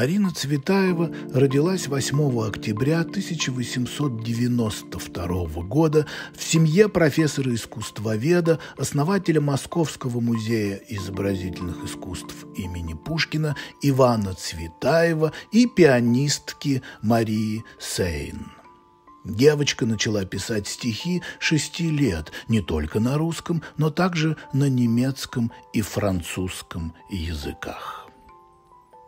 Марина Цветаева родилась 8 октября 1892 года в семье профессора искусствоведа, основателя Московского музея изобразительных искусств имени Пушкина Ивана Цветаева и пианистки Марии Сейн. Девочка начала писать стихи шести лет не только на русском, но также на немецком и французском языках.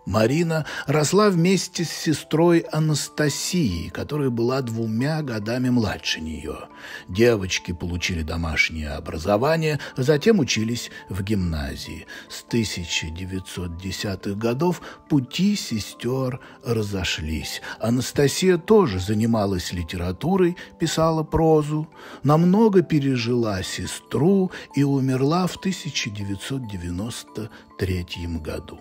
Марина росла вместе с сестрой Анастасией, которая была двумя годами младше нее. Девочки получили домашнее образование, затем учились в гимназии. С 1910-х годов пути сестер разошлись. Анастасия тоже занималась литературой, писала прозу, намного пережила сестру и умерла в 1993 году.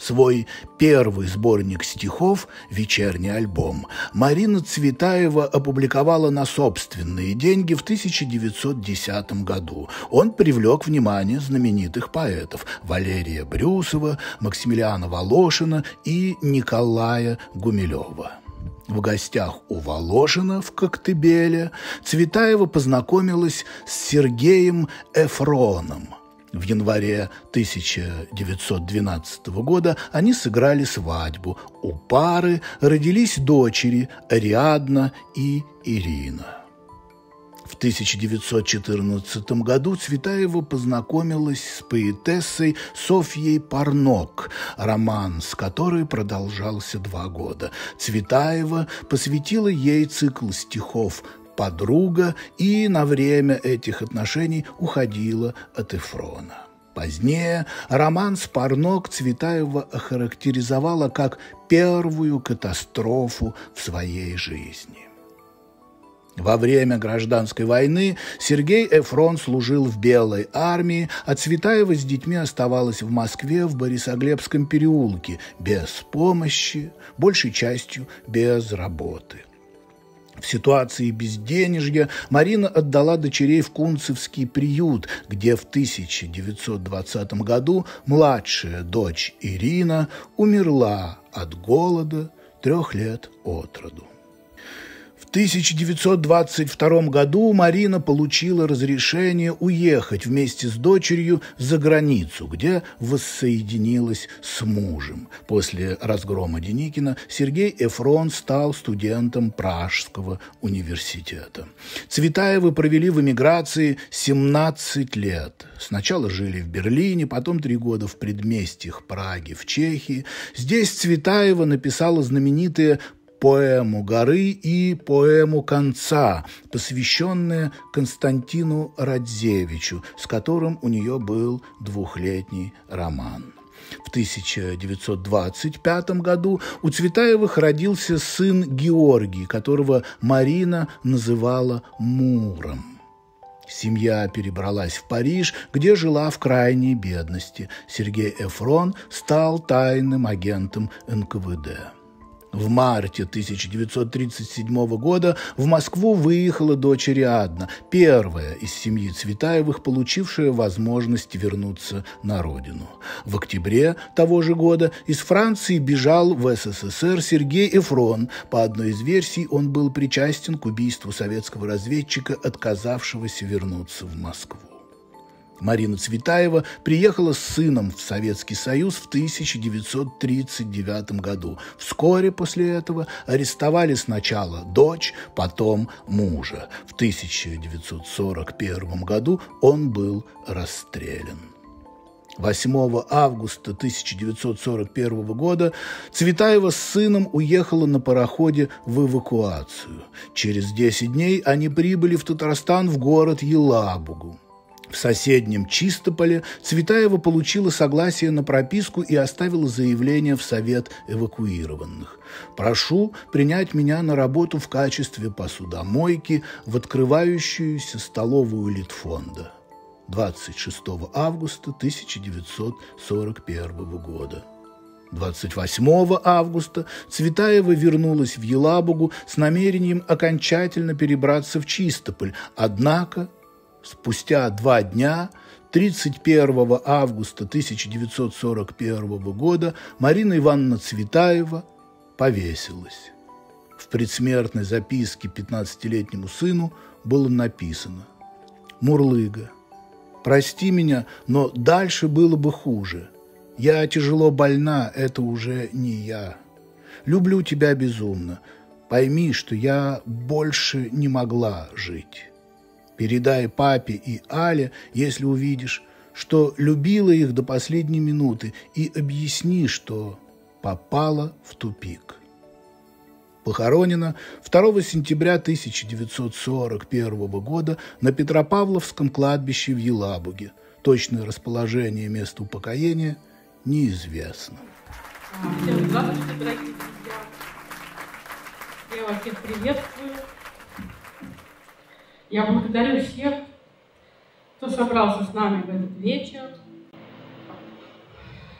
Свой первый сборник стихов «Вечерний альбом» Марина Цветаева опубликовала на собственные деньги в 1910 году. Он привлек внимание знаменитых поэтов Валерия Брюсова, Максимилиана Волошина и Николая Гумилева. В гостях у Волошина в Коктебеле Цветаева познакомилась с Сергеем Эфроном – в январе 1912 года они сыграли свадьбу. У пары родились дочери Ариадна и Ирина. В 1914 году Цветаева познакомилась с поэтессой Софьей Парнок, роман с которой продолжался два года. Цветаева посвятила ей цикл стихов подруга и на время этих отношений уходила от Эфрона. Позднее роман «Спарнок» Цветаева охарактеризовала как первую катастрофу в своей жизни. Во время гражданской войны Сергей Эфрон служил в Белой армии, а Цветаева с детьми оставалась в Москве в Борисоглебском переулке без помощи, большей частью без работы. В ситуации безденежья Марина отдала дочерей в Кунцевский приют, где в 1920 году младшая дочь Ирина умерла от голода трех лет от роду. 1922 году Марина получила разрешение уехать вместе с дочерью за границу, где воссоединилась с мужем. После разгрома Деникина Сергей Эфрон стал студентом Пражского университета. Цветаевы провели в эмиграции 17 лет. Сначала жили в Берлине, потом три года в предместьях Праги, в Чехии. Здесь Цветаева написала знаменитые поэму «Горы» и поэму «Конца», посвященные Константину Радзевичу, с которым у нее был двухлетний роман. В 1925 году у Цветаевых родился сын Георгий, которого Марина называла Муром. Семья перебралась в Париж, где жила в крайней бедности. Сергей Эфрон стал тайным агентом НКВД. В марте 1937 года в Москву выехала дочь Ариадна, первая из семьи Цветаевых, получившая возможность вернуться на родину. В октябре того же года из Франции бежал в СССР Сергей Эфрон. По одной из версий он был причастен к убийству советского разведчика, отказавшегося вернуться в Москву. Марина Цветаева приехала с сыном в Советский Союз в 1939 году. Вскоре после этого арестовали сначала дочь, потом мужа. В 1941 году он был расстрелян. 8 августа 1941 года Цветаева с сыном уехала на пароходе в эвакуацию. Через 10 дней они прибыли в Татарстан в город Елабугу. В соседнем Чистополе Цветаева получила согласие на прописку и оставила заявление в Совет эвакуированных. «Прошу принять меня на работу в качестве посудомойки в открывающуюся столовую Литфонда». 26 августа 1941 года. 28 августа Цветаева вернулась в Елабугу с намерением окончательно перебраться в Чистополь, однако Спустя два дня 31 августа 1941 года Марина Ивановна Цветаева повесилась. В предсмертной записке 15-летнему сыну было написано «Мурлыга, прости меня, но дальше было бы хуже. Я тяжело больна, это уже не я. Люблю тебя безумно. Пойми, что я больше не могла жить». Передай папе и Але, если увидишь, что любила их до последней минуты, и объясни, что попала в тупик. Похоронена 2 сентября 1941 года на Петропавловском кладбище в Елабуге. Точное расположение места упокоения неизвестно. Здравствуйте, дорогие друзья. Я вас всех приветствую. Я благодарю всех, кто собрался с нами в этот вечер.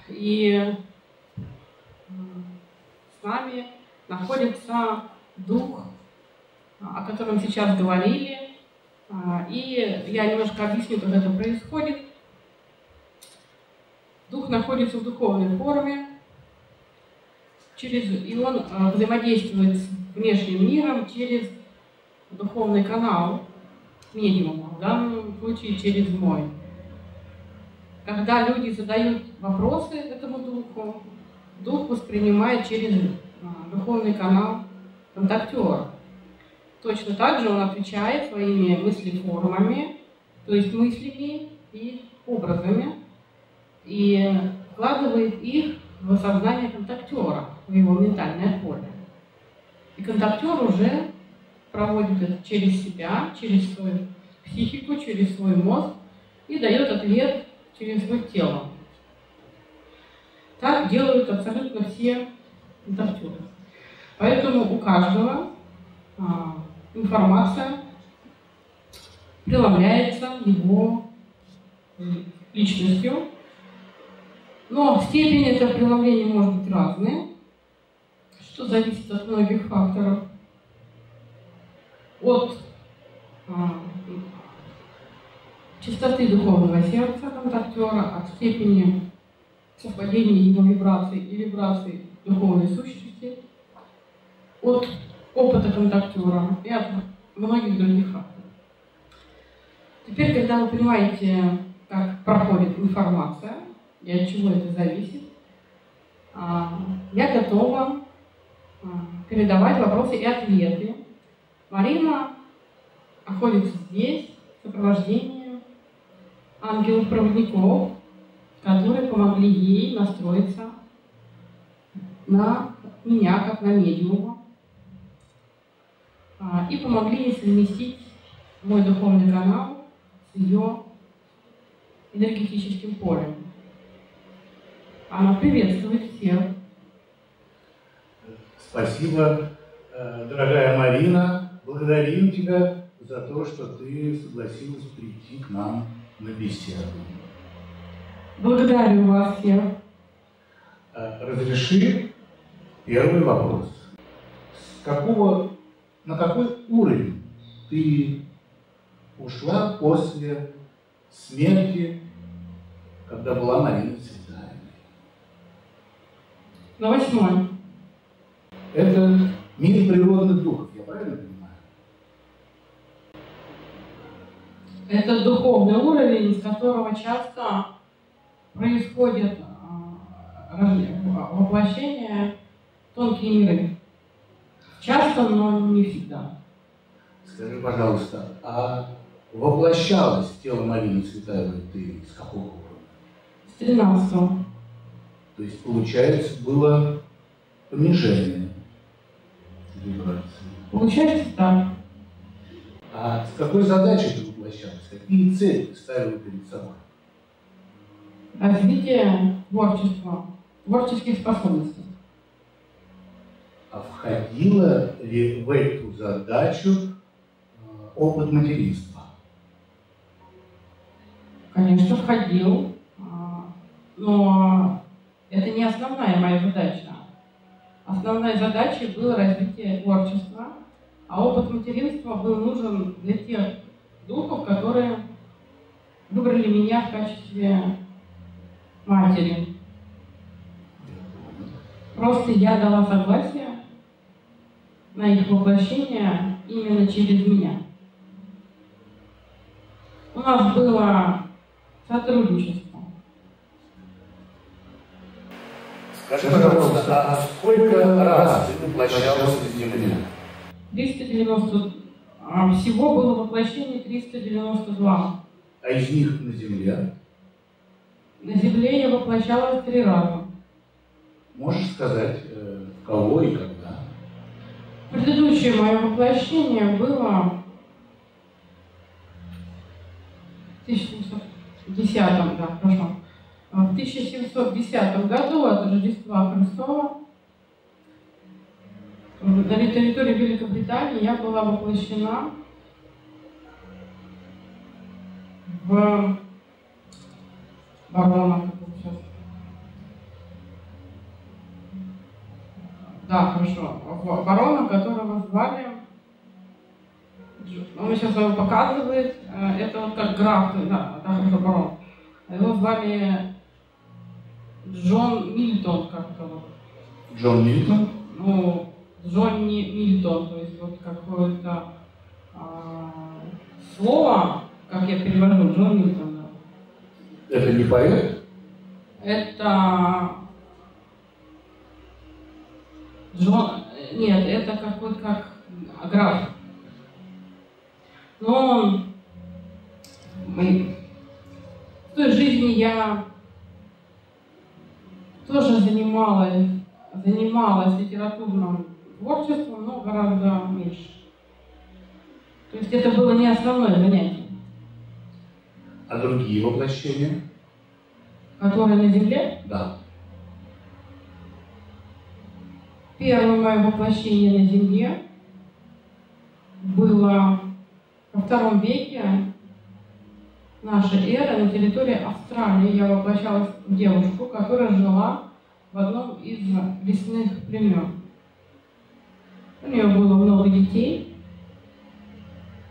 И с нами находится дух, о котором сейчас говорили. И я немножко объясню, как это происходит. Дух находится в духовной форме, через, и он взаимодействует с внешним миром через духовный канал, медиума, в данном случае через мой. Когда люди задают вопросы этому духу, дух воспринимает через а, духовный канал контактера. Точно так же он отвечает своими мыслеформами, то есть мыслями и образами, и вкладывает их в сознание контактера, в его ментальное поле. И контактер уже проводит это через себя, через свою психику, через свой мозг и дает ответ через свое тело. Так делают абсолютно все интервьюеры. Поэтому у каждого а, информация преломляется его личностью. Но степень этого преломления может быть разная, что зависит от многих факторов от а, чистоты духовного сердца контактера, от степени совпадения его вибраций и вибраций духовной сущности, от опыта контактера и от многих других факторов. Теперь, когда вы понимаете, как проходит информация и от чего это зависит, а, я готова а, передавать вопросы и ответы Марина находится здесь в сопровождении ангелов-проводников, которые помогли ей настроиться на меня, как на медиума, а, и помогли ей совместить мой духовный канал с ее энергетическим полем. Она приветствует всех. Спасибо, э, дорогая Марина благодарим тебя за то, что ты согласилась прийти к нам на беседу. Благодарю вас всех. Э, разреши первый вопрос. С какого, на какой уровень ты ушла после смерти, когда была Марина Цветаева? На восьмой. Это мир природных духов, я правильно понимаю? Это духовный уровень, с которого часто происходит а, воплощение тонкие миры. Часто, но не всегда. Скажи, пожалуйста, а воплощалось тело Марины Цветаевой ты с какого уровня? С 13 -го. То есть, получается, было понижение вибрации. Получается так. А с какой задачей ты воплощалась? Какие цели ты ставила перед собой? Развитие творчества, творческих способностей. А входила ли в эту задачу э, опыт материнства? Конечно, входил, а, но это не основная моя задача. Основная задача была развитие творчества, а опыт материнства был нужен для тех духов, которые выбрали меня в качестве матери. Просто я дала согласие на их воплощение именно через меня. У нас было сотрудничество. Скажи, пожалуйста, а сколько раз ты воплощался в Земле? 390... а, Всего было воплощение 392. А из них на Земле? На Земле я воплощалась три раза. Можешь сказать, э, в кого и когда? Предыдущее мое воплощение было в 1710, да, хорошо. В 1710 году от Рождества Христова на территории Великобритании я была воплощена в его сейчас. Да, хорошо. В барона, которого звали Дж- он сейчас его показывает. Э, Это вот как граф, да, да, хорошо, барон. Его звали Джон Мильтон как-то вот. Джон Мильтон? Ну, Джонни Мильтон, то есть вот какое-то а, слово, как я перевожу, Джон Мильтон, да. Это не поэт? Это Джон... Нет, это какой-то как граф. Но. Мы... В той жизни я тоже занималась, занималась литературным творчеством, но гораздо меньше. То есть это было не основное занятие, А другие воплощения? которое на Земле Да. Первое мое воплощение на Земле было во втором веке нашей эры на территории Австралии. Я воплощалась в девушку, которая жила в одном из лесных племен. У нее было много детей,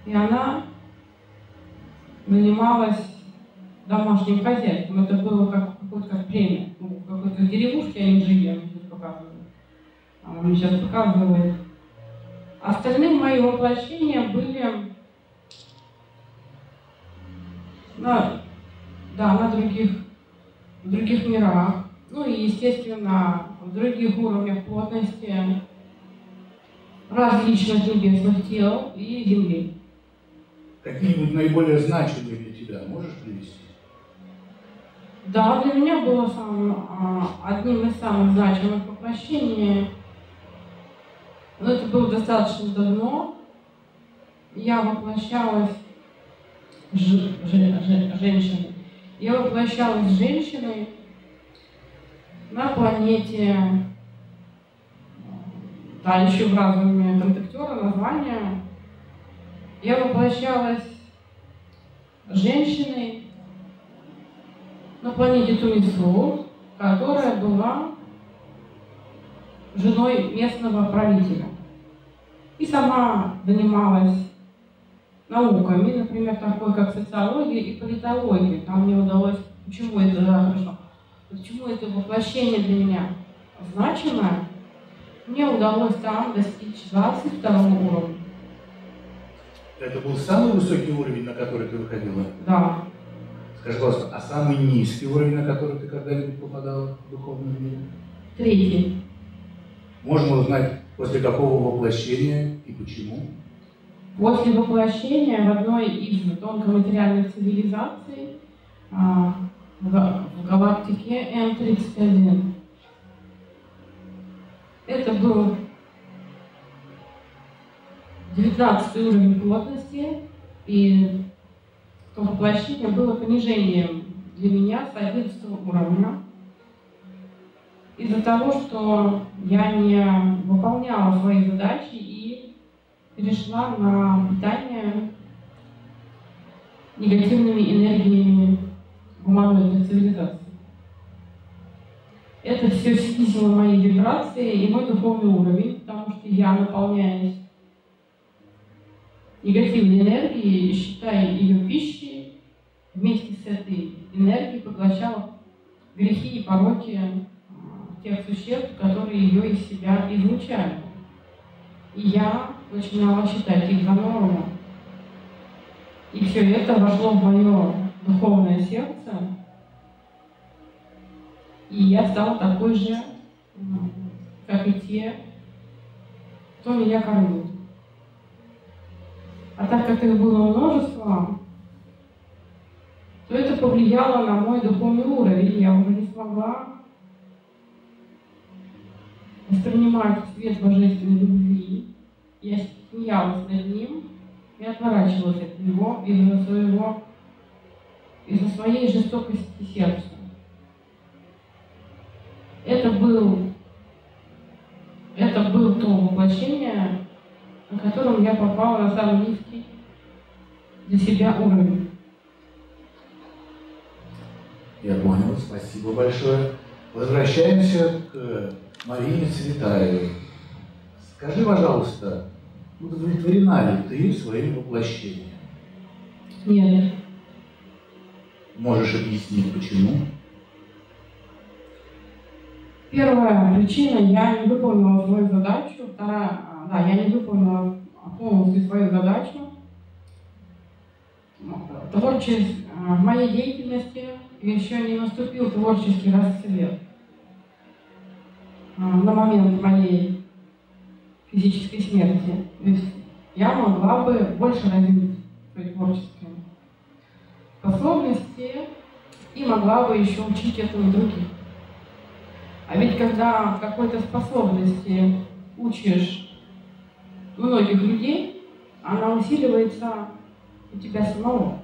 и она занималась домашним хозяйством. Это было как какое-то как племя. Ну, какой-то деревушке они жили, сейчас показывают. Она мне сейчас показывает. Остальные мои воплощения были на, да, на других, в других мирах. Ну и, естественно, в других уровнях плотности различных небесных тел и Земли. Какие-нибудь наиболее значимые для тебя можешь привести? Да, для меня было самым, а, одним из самых значимых воплощений. Но это было достаточно давно. Я воплощалась ж- же- же- женщиной. Я воплощалась женщиной на планете, да, еще в разуме контактера, название. Я воплощалась женщиной на планете Тумису, которая была женой местного правителя. И сама занималась науками, например, такой как социология и политология. Там мне удалось, почему это да, хорошо, почему это воплощение для меня значимое, мне удалось там достичь 22 уровня. Это был самый высокий уровень, на который ты выходила? Да. Скажи, пожалуйста, а самый низкий уровень, на который ты когда-нибудь попадала в духовном мире? Третий. Можно узнать, после какого воплощения и почему? После воплощения в одной из тонкоматериальных цивилизаций а, в в галактике М31. Это был 19 уровень плотности, и то воплощение было понижением для меня с 11 уровня. Из-за того, что я не выполняла свои задачи и перешла на питание негативными энергиями гуманоидных цивилизаций. Это все снизило мои вибрации и мой духовный уровень, потому что я наполняюсь негативной энергией, считая ее пищей, вместе с этой энергии поглощала грехи и пороки тех существ, которые ее из себя излучали. И я начинала считать их за норму. И все это вошло в мое духовное сердце, и я стала такой же, как и те, кто меня кормил. А так как их было множество, то это повлияло на мой духовный уровень. Я уже не смогла воспринимать свет божественной любви. Я смеялась над ним и отворачивалась от него из-за своего, из-за своей жестокости сердца. Это был, это был то воплощение, на котором я попала на самый низкий для себя уровень. Я понял, спасибо большое. Возвращаемся к Марине Цветаевой. Скажи, пожалуйста, удовлетворена ли ты своим воплощением? Нет. Можешь объяснить, почему? Первая причина, я не выполнила свою задачу. Вторая, а, да, я не выполнила полностью свою задачу. Творчество, а, в моей деятельности еще не наступил творческий расцвет. А, на момент моей физической смерти. То есть я могла бы больше развить свои творческие способности и могла бы еще учить этому других. А ведь когда какой-то способности учишь многих людей, она усиливается у тебя самого.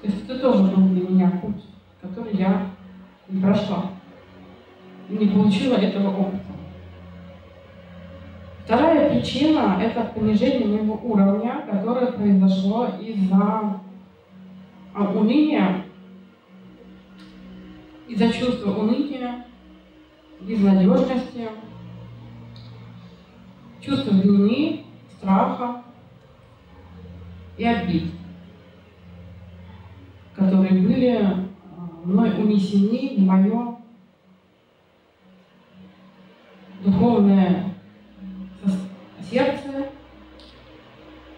То есть это тоже был для меня путь, который я не прошла, не получила этого опыта. Вторая причина – это понижение моего уровня, которое произошло из-за уныния из-за чувства уныния, безнадежности, чувства вины, страха и обид, которые были а, мной унесены в мое духовное сердце,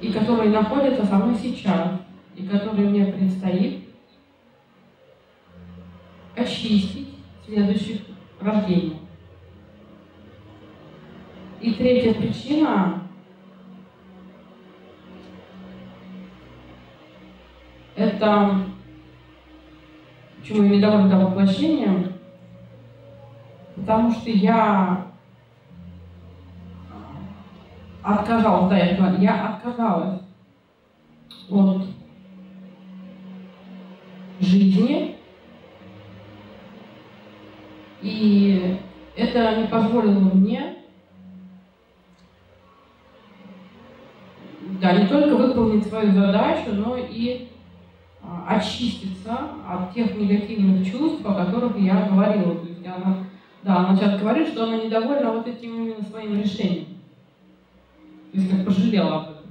и которые находятся со мной сейчас, и которые мне предстоит очистить следующих рождений. И третья причина – это, почему я недовольна воплощением, потому что я отказалась, да, я, я отказалась от жизни, и это не позволило мне да, не только выполнить свою задачу, но и а, очиститься от тех негативных чувств, о которых я говорила. То есть она, да, она сейчас говорит, что она недовольна вот этим именно своим решением. То есть как пожалела об этом.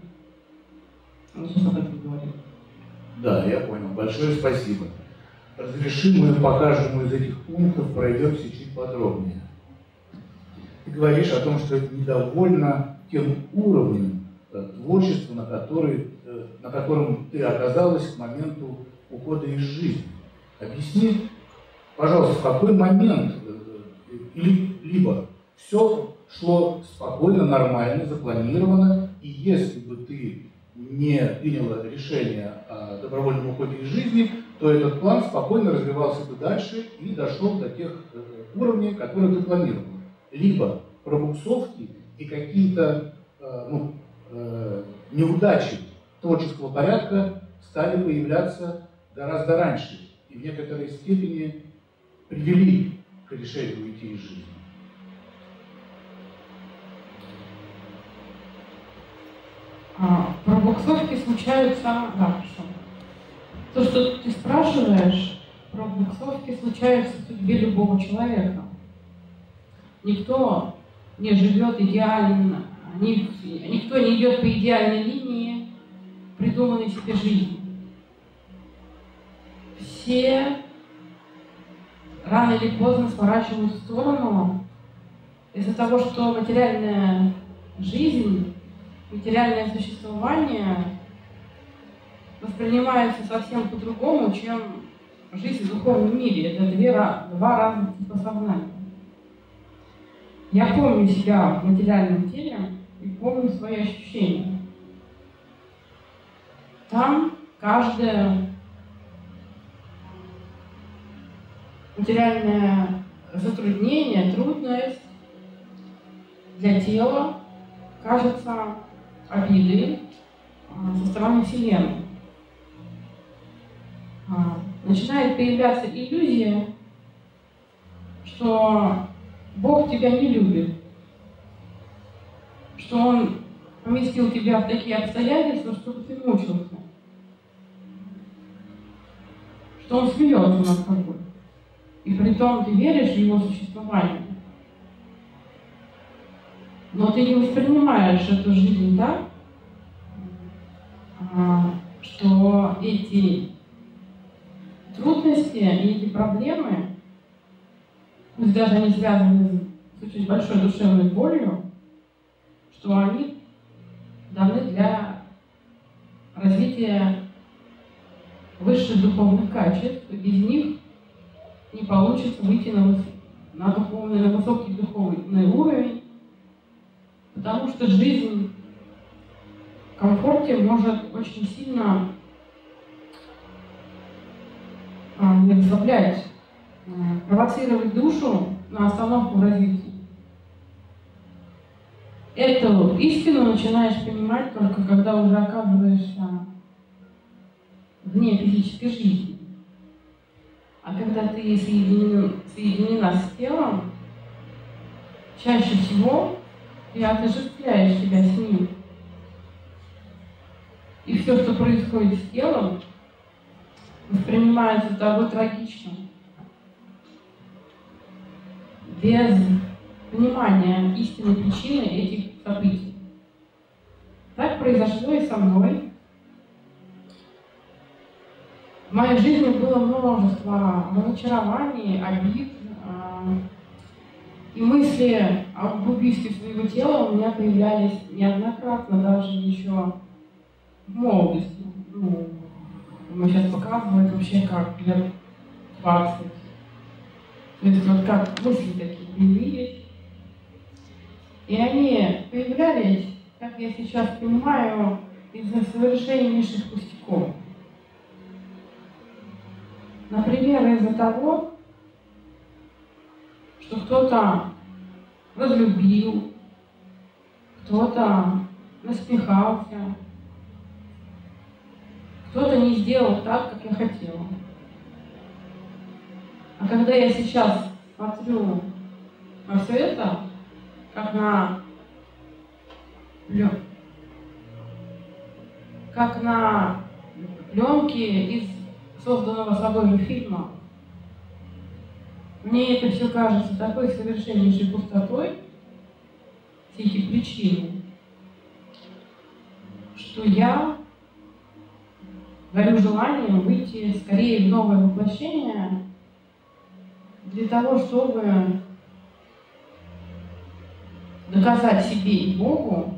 Она сейчас об этом говорит. Да, я понял. Большое спасибо. Разрешим, мы по каждому из этих пунктов пройдемся чуть подробнее. Ты говоришь о том, что недовольна тем уровнем э, творчества, на, который, э, на котором ты оказалась к моменту ухода из жизни. Объясни, пожалуйста, в какой момент, э, либо все шло спокойно, нормально, запланировано, и если бы ты не приняла решение о добровольном уходе из жизни, то этот план спокойно развивался бы дальше и дошел до тех э, уровней, которые ты планировал. Либо пробуксовки и какие-то э, ну, э, неудачи творческого порядка стали появляться гораздо раньше и в некоторой степени привели к решению уйти из жизни. А, пробуксовки случаются, да, хорошо. То, что ты спрашиваешь, про буксовки случаются в судьбе любого человека. Никто не живет идеально, никто не идет по идеальной линии придуманной себе жизни. все рано или поздно сворачивают в сторону из-за того, что материальная жизнь, материальное существование воспринимается совсем по-другому, чем жизнь в духовном мире. Это две, два разных типа сознания. Я помню себя в материальном теле и помню свои ощущения. Там каждое материальное затруднение, трудность для тела кажется обидой а, со стороны Вселенной. А, начинает появляться иллюзия, что Бог тебя не любит, что Он поместил тебя в такие обстоятельства, чтобы ты мучился, что Он смеется над тобой. И при том ты веришь в Его существование. Но ты не воспринимаешь эту жизнь так, а, что эти трудности и эти проблемы пусть даже они связаны с очень большой душевной болью, что они даны для развития высших духовных качеств, и без них не получится выйти на, на, духовный, на высокий духовный уровень, потому что жизнь в комфорте может очень сильно а, не расслаблять Э, провоцировать душу на остановку в развитии. Эту истину начинаешь понимать только когда уже оказываешься вне физической жизни. А когда ты соединена, соединена с телом, чаще всего ты отождествляешь себя с ним. И все, что происходит с телом, воспринимается тобой трагично без понимания истинной причины этих событий. Так произошло и со мной. В моей жизни было множество разочарований, обид, а, и мысли об убийстве своего тела у меня появлялись неоднократно, даже еще в молодости. Ну, мы сейчас показывают вообще как лет 20. То вот как мысли такие появились. И они появлялись, как я сейчас понимаю, из-за совершеннейших пустяков. Например, из-за того, что кто-то разлюбил, кто-то насмехался, кто-то не сделал так, как я хотела. А когда я сейчас смотрю на все это, как на как на пленки из созданного собой фильма, мне это все кажется такой совершеннейшей пустотой, все эти причины, что я горю желанием выйти скорее в новое воплощение для того, чтобы доказать себе и Богу,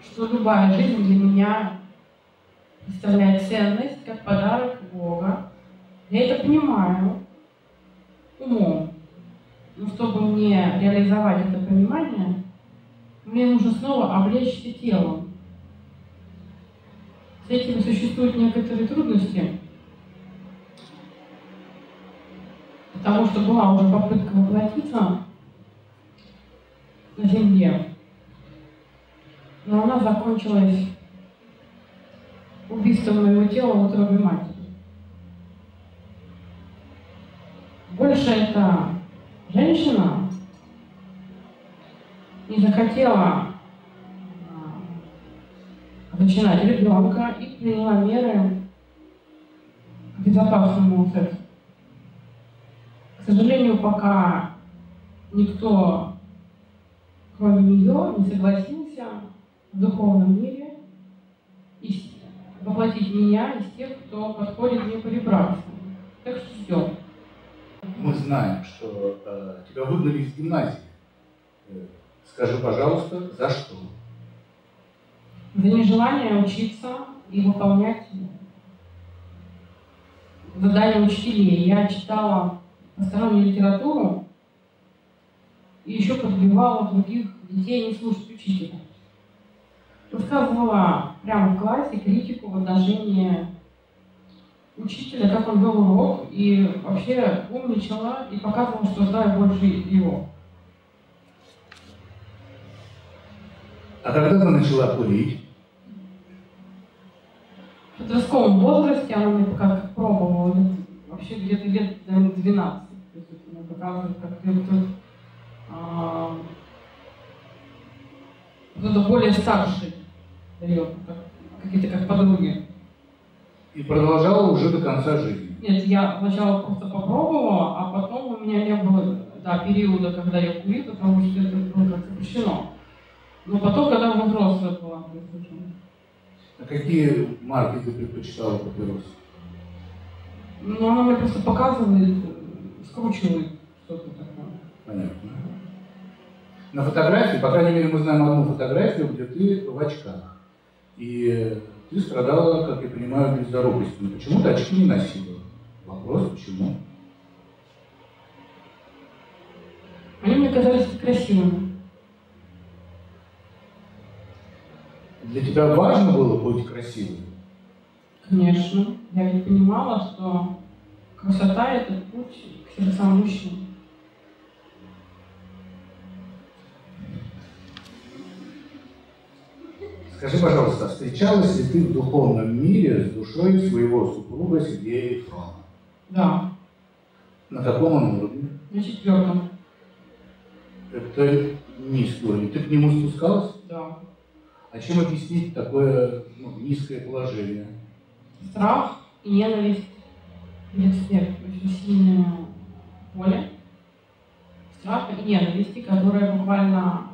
что любая жизнь для меня представляет ценность как подарок Бога. Я это понимаю умом. Но чтобы мне реализовать это понимание, мне нужно снова облечься телом. С этим существуют некоторые трудности. Потому что была уже попытка воплотиться на земле. Но она закончилась убийством моего тела в утробе матери. Больше эта женщина не захотела начинать ребенка и приняла меры к безопасному сексу. К сожалению, пока никто, кроме нее, не согласился в духовном мире и воплотить меня из тех, кто подходит мне по вибрациям. Так что ждем. Мы знаем, что э, тебя выгнали из гимназии. Э, скажи, пожалуйста, за что? За нежелание учиться и выполнять задания учителей. Я читала постороннюю литературу и еще подбивала других детей не слушать учителя. Высказывала прямо в классе критику в отношении учителя, как он вел урок, и вообще умничала и показывала, что знаю больше его. А когда ты начала курить? Подростковом возрасте она мне как пробовала, вообще где-то лет, наверное, 12. То есть это мне показывает, как кто-то а, кто-то более старший дает, как, какие-то как подруги. И продолжала уже до конца жизни? Нет, я сначала просто попробовала, а потом у меня не было да, периода, когда я курила, потому что это было как запрещено. Но потом, когда взрослая была, А какие марки ты предпочитала папирос? Ну, она мне просто показывает, скручивает что-то такое. Понятно. На фотографии, по крайней мере, мы знаем одну фотографию, где ты в очках. И ты страдала, как я понимаю, бездорогостью. Но почему ты очки не носила? Вопрос, почему? Они мне казались красивыми. Для тебя важно было быть красивой? Конечно. Я ведь понимала, что красота – это путь к сердцам мужчин. Скажи, пожалуйста, встречалась ли ты в духовном мире с душой своего супруга Сергея Ефрона? Да. На каком он уровне? На четвертом. Это низкий уровень. Ты к нему спускалась? Да. А чем объяснить такое ну, низкое положение? Страх и ненависть смертью. Очень сильное поле страха и ненависти, которое буквально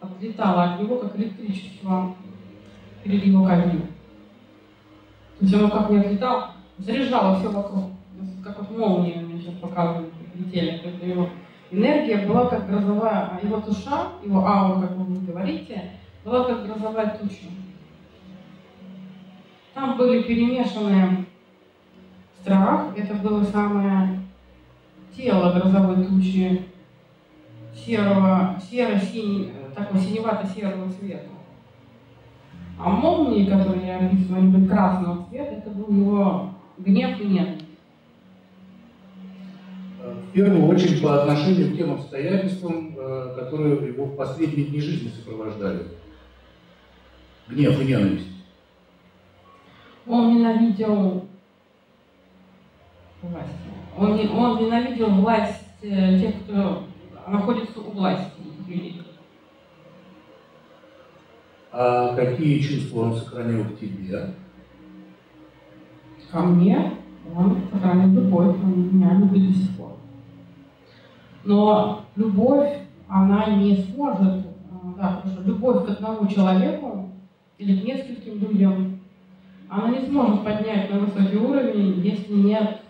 отлетало от него, как электричество перед его казнью. То есть оно как не отлетало, заряжало все вокруг. Как вот молнии мне сейчас показывают, летели. То есть его энергия была как грозовая, а его душа, его аура, как вы говорите, была как грозовая туча. Там были перемешаны страх, это было самое тело грозовой тучи серого, серо-синий, такого синевато-серого цвета. А молнии, которые я описываю, были красного цвета, это был его гнев и ненависть. В первую очередь по отношению к тем обстоятельствам, э, которые его в последние дни жизни сопровождали. Гнев и ненависть. Он ненавидел власть. Он, не, он ненавидел власть э, тех, кто находится у власти людей. А какие чувства он сохранил к тебе? Ко мне он сохранил любовь, он меня любит до сих пор. Но любовь, она не сможет, э, да, потому что любовь к одному человеку или к нескольким людям, она не сможет поднять на высокий уровень, если нет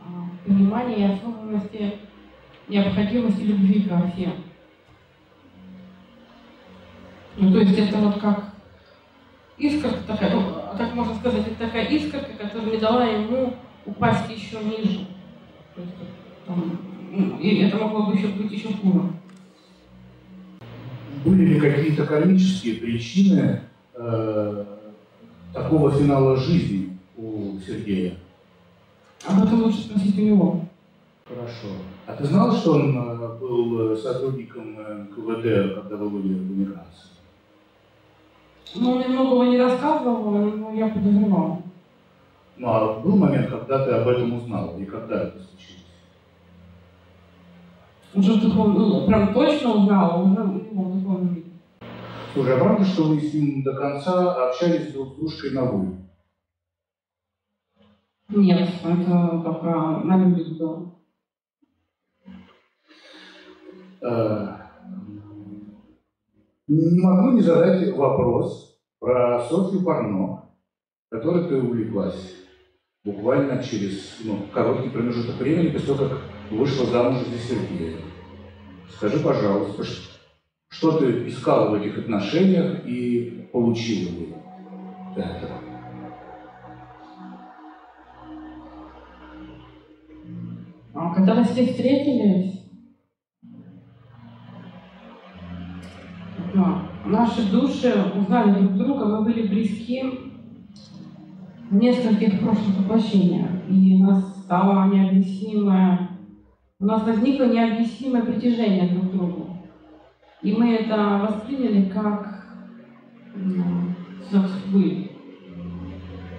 а, понимания и осознанности необходимости любви ко всем. Ну, то есть это вот как искорка такая, ну, так можно сказать, это такая искорка, которая не дала ему упасть еще ниже. То есть, там, ну, и это могло бы еще быть еще хуже. Были ли какие-то кармические причины э, такого финала жизни у Сергея? Об этом лучше спросить у него. Хорошо. А ты знал, что он э, был сотрудником э, КВД, когда вы были в эмиграции? Ну, он мне многого не рассказывал, но я подозревала. Ну, а был момент, когда ты об этом узнал, и когда это случилось? Уже в духовном, ну, прям точно узнала, уже у него в духовном а правда, что вы с ним до конца общались друг с дружкой на «вы»? Нет, это только на людях было. Э, Не могу не задать вопрос про Софью Парно. которой ты увлеклась буквально через ну, короткий промежуток времени после того, как вышла замуж за Сергея. Скажи, пожалуйста, что ты искала в этих отношениях и получила ли это? А когда мы с ней встретились, наши души узнали друг друга, мы были близки в нескольких прошлых воплощениях. И у нас стало необъяснимое, у нас возникло необъяснимое притяжение друг к другу. И мы это восприняли как знак судьбы,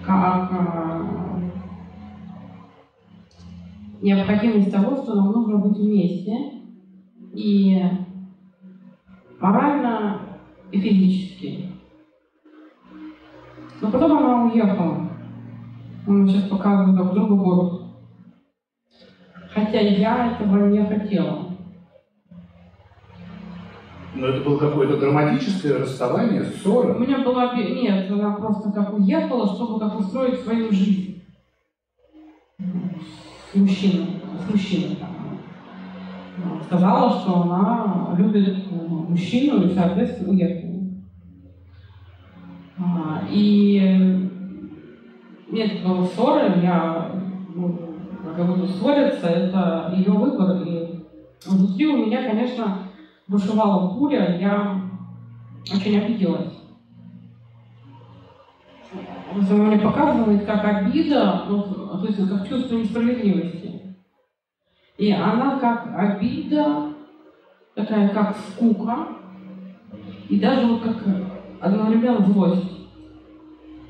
как э, необходимость того, что нам нужно быть вместе и морально и физически. Но потом она уехала. Мы сейчас показываем друг другу город. Хотя я этого не хотела. Но это было какое-то драматическое расставание, ссора? У меня была... Нет, она просто как уехала, чтобы как устроить свою жизнь. С мужчиной. С мужчиной. Сказала, что она любит мужчину и, соответственно, уехала. А, и нет было ссоры, я ну, как буду ссориться, это ее выбор. И внутри у меня, конечно, бушевала буря, я очень обиделась. Это мне показывает как обида, ну, то есть как чувство несправедливости. И она как обида, такая как скука, и даже вот как одновременно злость.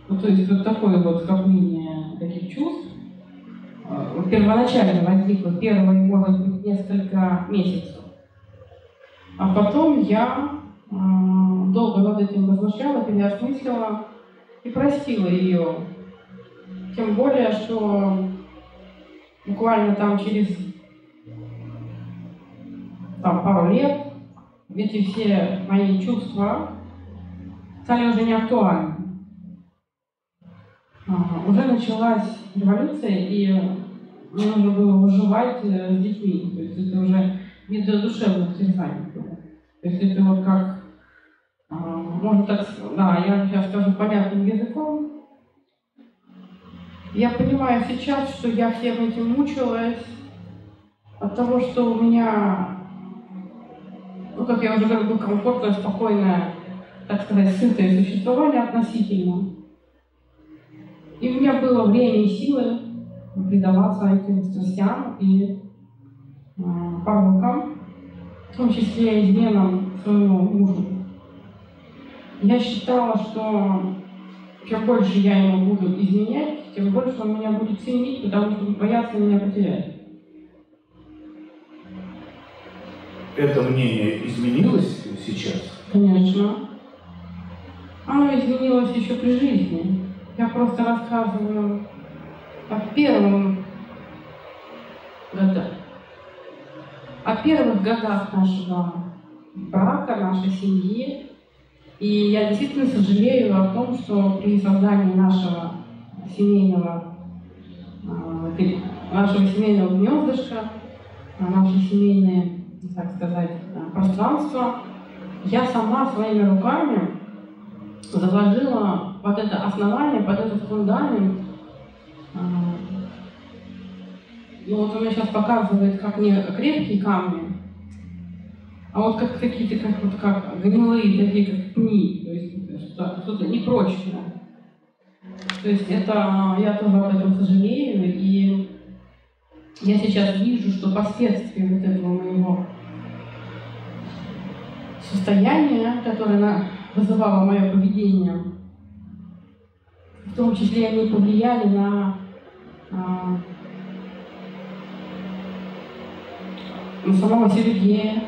Ну, то есть вот такое вот скопление таких чувств э, первоначально возникло первые, может быть, несколько месяцев. А потом я э, долго над этим размышляла, переосмыслила и простила ее. Тем более, что буквально там через там, пару лет эти все мои чувства стали уже не актуальны. Ага. Уже началась революция, и мне нужно было выживать э, с детьми. То есть это уже не для душевных терзаний было. Есть это вот как, а, можно так да, я сейчас скажу понятным языком. Я понимаю сейчас, что я всем этим мучилась от того, что у меня, ну, как я уже говорю, комфортное, спокойное, так сказать, сытое существование относительно. И у меня было время и силы предаваться этим страстям и э, порокам, том числе изменам своему мужу. Я считала, что чем больше я ему буду изменять, тем больше он меня будет ценить, потому что бояться меня потерять. Это мнение изменилось сейчас? Конечно. Оно изменилось еще при жизни. Я просто рассказываю о первом годах, о первых годах нашего брака, нашей семьи. И я действительно сожалею о том, что при создании нашего семейного, а, нашего семейного гнездышка, а, нашей семейное, так сказать, пространство, я сама своими руками заложила под это основание, под этот фундамент. А, ну вот он мне сейчас показывает, как не крепкие камни, а вот как какие-то, как вот как гнилые, такие как пни, то есть что-то непрочное. То есть это, я тоже об этом сожалею, и я сейчас вижу, что последствия вот этого моего состояния, которое вызывало мое поведение, в том числе они повлияли на, а, на самого Сергея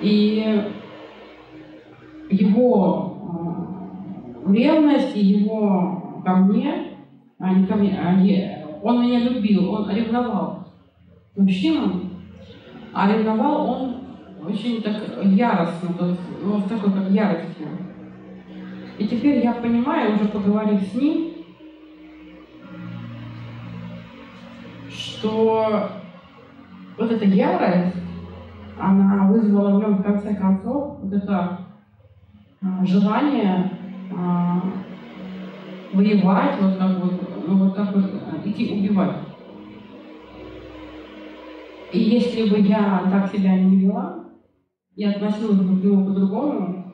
и его а, ревность и его ко мне, а не ко мне, они, он меня любил, он ревновал мужчинам, а ревновал он очень так яростно, то есть, ну, такой как яростью. И теперь я понимаю, уже поговорив с ним, что вот эта ярость, она вызвала в нем в конце концов вот это а, желание а, воевать, вот так вот, ну, вот так вот а, идти убивать. И если бы я так себя не вела, и относилась бы к нему по-другому,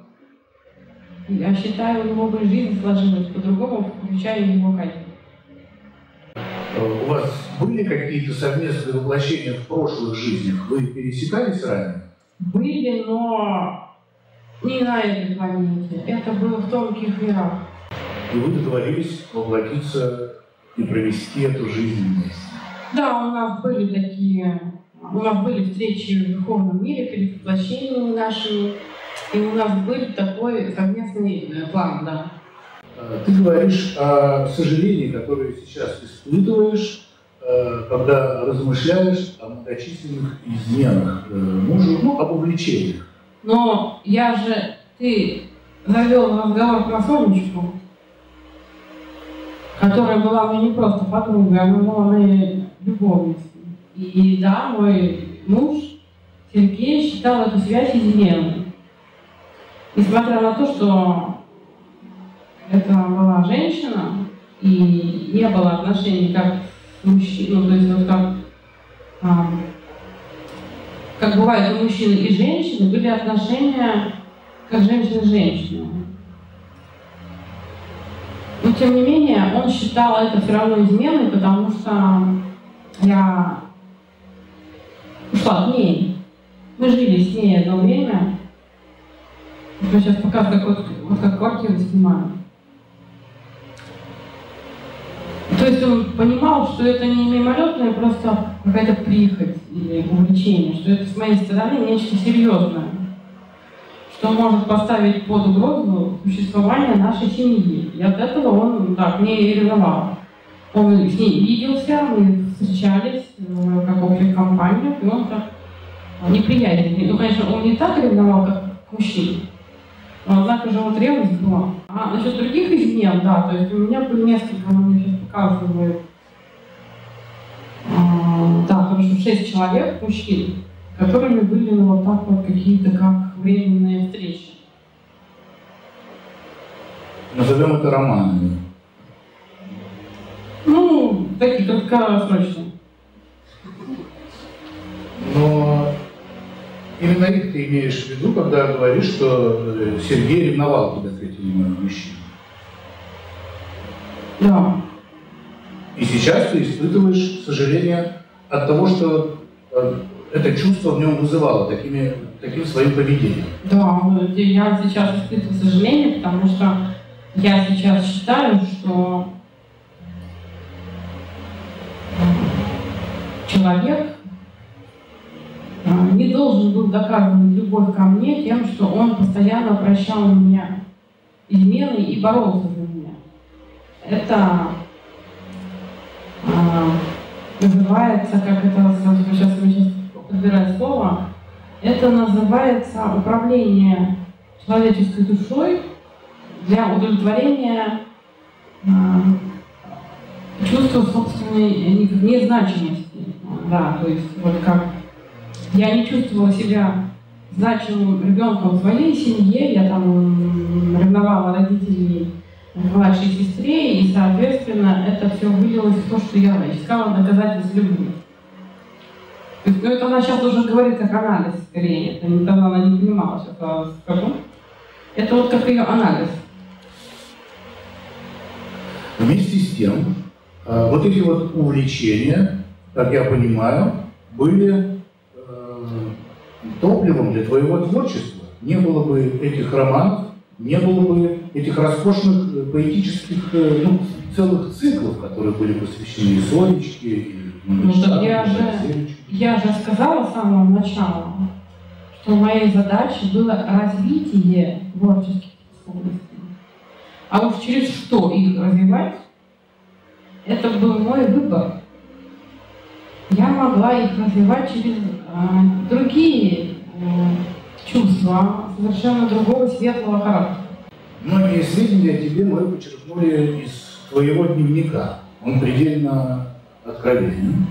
я считаю, у него бы жизнь сложилась по-другому, включая его качество. У вас были какие-то совместные воплощения в прошлых жизнях? Вы пересекались ранее? Были, но не на этой планете. Это было в тонких мирах. И вы договорились воплотиться и провести эту жизнь вместе? Да, у нас были такие... У нас были встречи в духовном мире перед воплощениями нашими. И у нас был такой совместный э, план, да. А, ты говоришь о сожалении, которое сейчас испытываешь, э, когда размышляешь о многочисленных изменах э, мужу, ну, об увлечениях. Но я же, ты завел разговор про Сонечку, которая была мне не просто подругой, она была моей любовницей. И да, мой муж Сергей считал эту связь изменой. Несмотря на то, что это была женщина, и не было отношений как мужчина, ну, то есть вот как, а, как бывает у мужчины и женщины, были отношения как женщина-женщина. Но тем не менее, он считал это все равно изменой, потому что я ушла к ней. Мы жили с ней одно время. Мы сейчас показываю, как вот, вот как квартиру снимаем. То есть он понимал, что это не мимолетное, просто какая-то прихоть или увлечение, что это с моей стороны нечто серьезное, что может поставить под угрозу существование нашей семьи. И от этого он так не ревновал. Он с ней виделся, мы встречались э, как общих компаниях, и он так неприятен. Ну, конечно, он не так ревновал, как к мужчине. Но, однако же вот ревность была. А насчет других измен, да, то есть у меня было несколько, сейчас показывает. А, да, хорошо, шесть человек, мужчин, которыми были ну, вот так вот какие-то как временные встречи. Назовем это романами. Ну, такие краткосрочные. Но именно их ты имеешь в виду, когда говоришь, что э, Сергей ревновал тебя к этим мужчинам. Да. Сейчас ты испытываешь сожаление от того, что э, это чувство в нем вызывало такими, таким своим поведением. Да, я сейчас испытываю сожаление, потому что я сейчас считаю, что человек э, не должен был доказывать любовь ко мне тем, что он постоянно прощал меня измены и боролся за меня. Это называется, как это, сейчас сейчас подбираю слово, это называется управление человеческой душой для удовлетворения а, чувства собственной незначимости. Да, то есть вот как я не чувствовала себя значимым ребенком в своей семье, я там ревновала родителей младшей сестре, и, соответственно, это все вылилось в то, что я искала доказательств любви. То есть, ну, это она сейчас уже говорит как анализ, скорее. Это не тогда она не понимала, сейчас я скажу. Это вот как ее анализ. Вместе с тем, э, вот эти вот увлечения, как я понимаю, были э, топливом для твоего творчества. Не было бы этих романов, не было бы этих роскошных э, поэтических ну, целых циклов, которые были посвящены и Сонечке, и ну, так я, же, я же сказала с самого начала, что моей задачей было развитие творческих способностей. А уж через что их развивать, это был мой выбор. Я могла их развивать через э, другие э, чувства, совершенно другого светлого характера. Многие сведения о тебе мы подчеркнули из твоего дневника. Он предельно откровенен.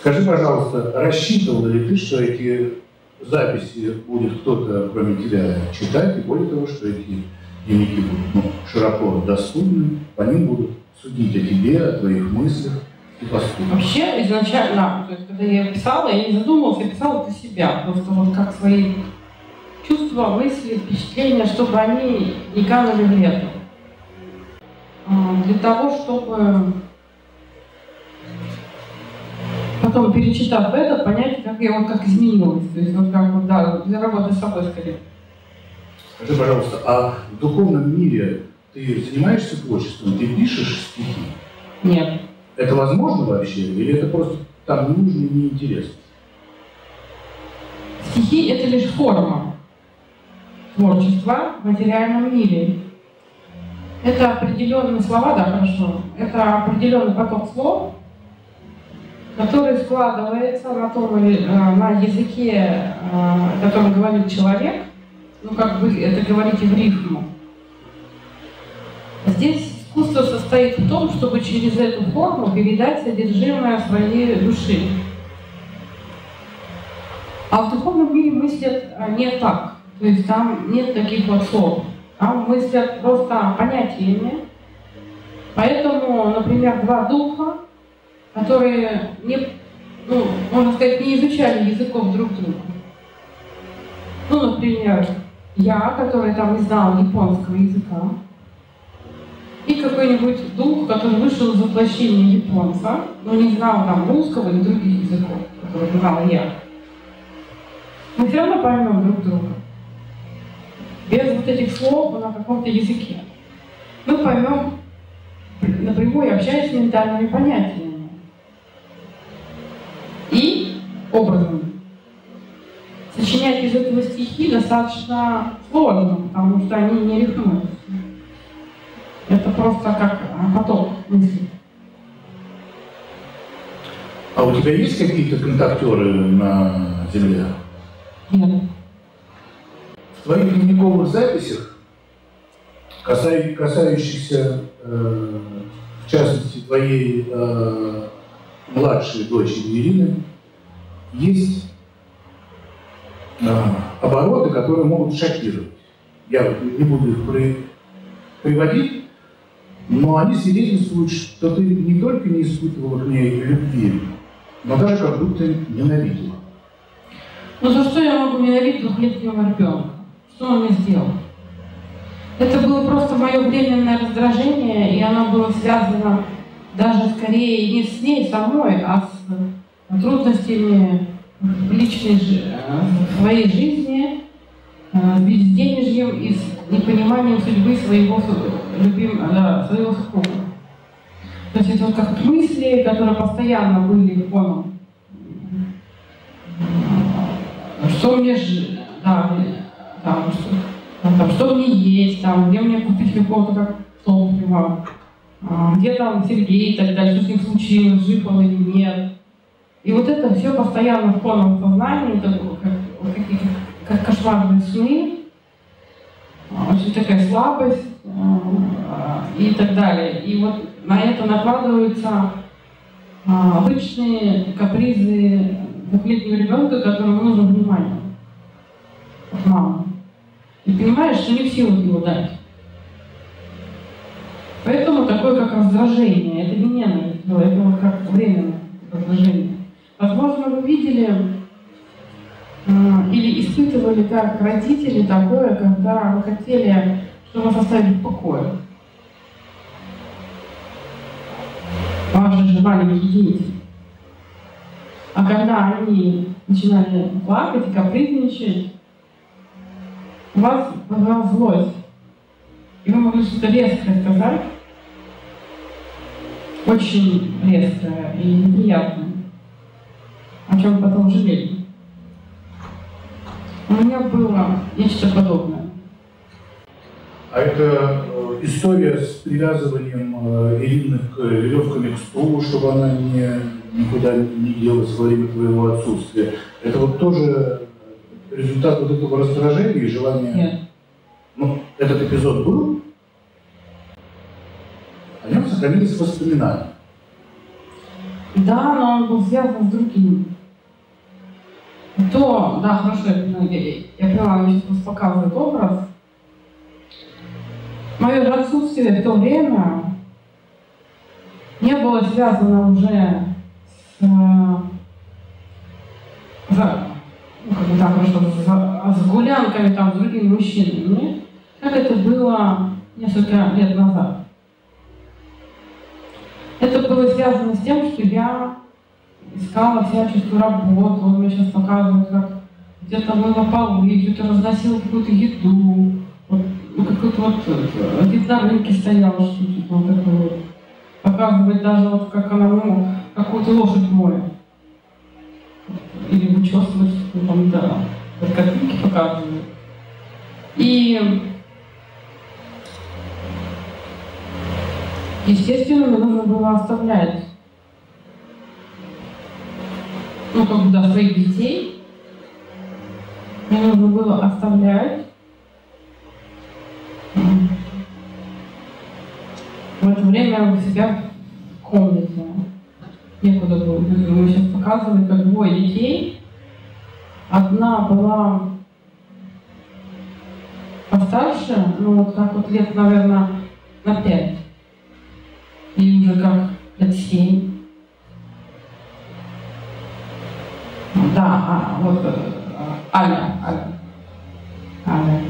Скажи, пожалуйста, рассчитывал ли ты, что эти записи будет кто-то, кроме тебя, читать, и более того, что эти дневники будут ну, широко доступны, по ним будут судить о тебе, о твоих мыслях и? Вообще, изначально, то есть, когда я писала, я не задумывалась, я писала для себя, просто вот как свои чувства, мысли, впечатления, чтобы они не канули в лету. А, для того, чтобы потом, перечитав это, понять, как я вот как изменилась. То есть вот как вот, да, для работы с собой скорее. Скажи, пожалуйста, а в духовном мире ты занимаешься творчеством, ты пишешь стихи? Нет. Это возможно вообще? Или это просто там не нужно и неинтересно? Стихи — это лишь форма творчества в материальном мире. Это определенные слова, да, хорошо. Это определенный поток слов, который складывается на том или э, на языке, э, которым говорит человек, ну как бы это говорите в рифму. Здесь искусство состоит в том, чтобы через эту форму передать содержимое своей души. А в духовном мире мыслят э, не так. То есть там нет таких вот слов. Там мыслят просто понятиями. Поэтому, например, два духа которые не, ну, можно сказать, не изучали языков друг друга. Ну, например, я, который там не знал японского языка, и какой-нибудь дух, который вышел из воплощения японца, но не знал там русского и других языков, которые знал я. Мы все равно поймем друг друга. Без вот этих слов на каком-то языке. Мы поймем напрямую, общаясь с ментальными понятиями и образом. Сочинять из этого стихи достаточно сложно, потому что они не рифмуются. Это просто как поток мыслей. А у тебя есть какие-то контактеры на Земле? Нет. В твоих дневниковых записях, касающихся, э, в частности, твоей э, младшей дочери Ирины, есть э, обороты, которые могут шокировать. Я не буду их при, приводить, но они свидетельствуют, что ты не только не испытывала к ней любви, но даже как будто ненавидела. Ну за что я могу ненавидеть двухлетнего ребенка? Что он мне сделал? Это было просто мое временное раздражение, и оно было связано даже скорее не с ней самой, а с трудностями в личной в своей жизни, с э, безденежьем и с непониманием судьбы своего, любим, да, своего супруга. То есть это вот как мысли, которые постоянно были фоном. Что мне же, да, там, что, там, что мне есть, там, где мне купить какого-то как топлива, а, где там Сергей и так далее, что с ним случилось, жив он или нет. И вот это все постоянно в полном сознании, как, как, как кошмарные сны, очень такая слабость а, и так далее. И вот на это накладываются обычные капризы двухлетнего ребенка, которому нужно внимание от мамы. И понимаешь, что не в силах его дать. Поэтому такое, как раздражение, это не ненависть это вот как временное раздражение. Возможно, вы видели э, или испытывали как родители такое, когда вы хотели, чтобы вас оставили в покое. Ваши же маленькие дети. А когда они начинали плакать и капризничать, у вас была злость. И вы могли что-то резкое сказать, очень резкое и неприятное, о чем потом жалели. У меня было нечто подобное. А это э, история с привязыванием э, Ирины к веревками к стулу, чтобы она не, никуда не делась во время твоего отсутствия. Это вот тоже результат вот этого раздражения и желания? Нет. Ну, этот эпизод был, о нем сохранились воспоминания. Да, но он был связан с другим. То, да, хорошо, я, я, я поняла, мне сейчас показывает образ. Мое отсутствие в то время не было связано уже с, э, за, ну, как бы так, хорошо, с, с гулянками там с другими мужчинами, как это было несколько лет назад. Это было связано с тем, что я искала всяческую работу. Он мне сейчас показывает, как где-то мыла полы, где-то разносила какую-то еду. Вот, ну, какой-то вот э, вид на рынке стоял, что-то вот такое вот. Показывает даже вот, как она, ну, какую-то лошадь моет. Или вычесывает, ну, там, да, вот картинки показывает. И естественно, мне нужно было оставлять ну, как бы, да, своих детей. Мне нужно было оставлять в это время у себя в комнате. Некуда было. Мы сейчас показывали, как двое детей. Одна была постарше, ну вот так вот лет, наверное, на пять. И уже как лет семь. Да, а, вот Аля, Аля. Аля.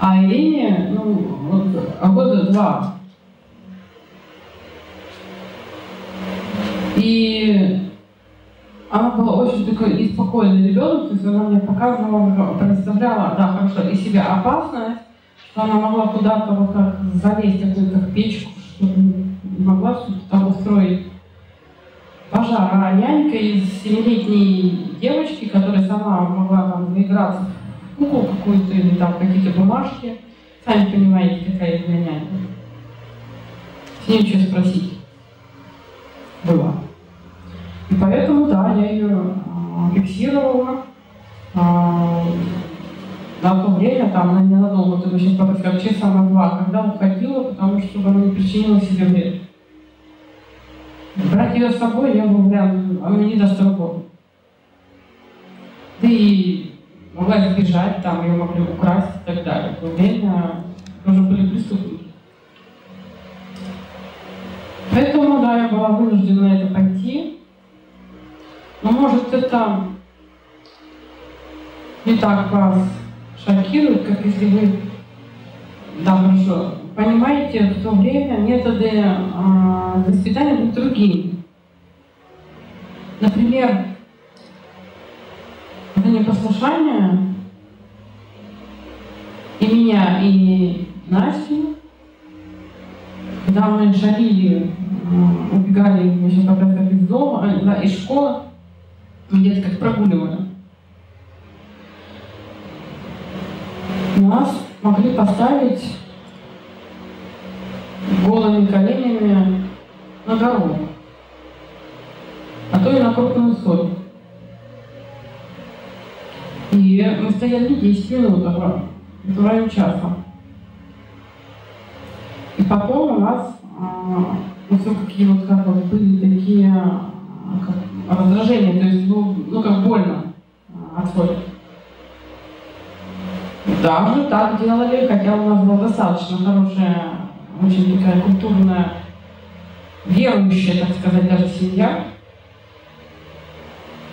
А Ирине, ну, вот, года два. И она была очень такой и спокойный ребенок, то есть она мне показывала, представляла, да, хорошо, и себя опасность, что она могла куда-то вот как залезть, какую-то как печку, не могла что-то там устроить пожар, а нянька из семилетней девочки, которая сама могла там заиграться в куклу какую-то или там какие-то бумажки. Сами понимаете, какая из меня нянька. С ней что спросить была. И поэтому, да, я ее а, фиксировала. А, на то время, там, она ненадолго, ты сейчас как часа на два, когда уходила, потому что она не причинила себе вред. Брать ее с собой я бы прям, она не даст работу. Да могла сбежать, там ее могли украсть и так далее. В то время тоже были преступники. Поэтому, да, я была вынуждена на это пойти. Но может это не так вас шокирует, как если вы, да, хорошо, понимаете, в то время методы э, воспитания были другие. Например, за непослушание и меня, и Настю, когда мы шалили, убегали, мы сейчас как раз из дома, да, из школы, где-то прогуливали. Нас могли поставить голыми коленями на дорогу, а то и на крупную соль. И мы стояли 10 минут, а в районе часа. И потом у нас а, ну, все какие вот как вот были такие а, как, раздражения, то есть ну, ну как больно а, от соли. Даже так делали, хотя у нас была достаточно хорошая очень такая культурная, верующая, так сказать, даже семья.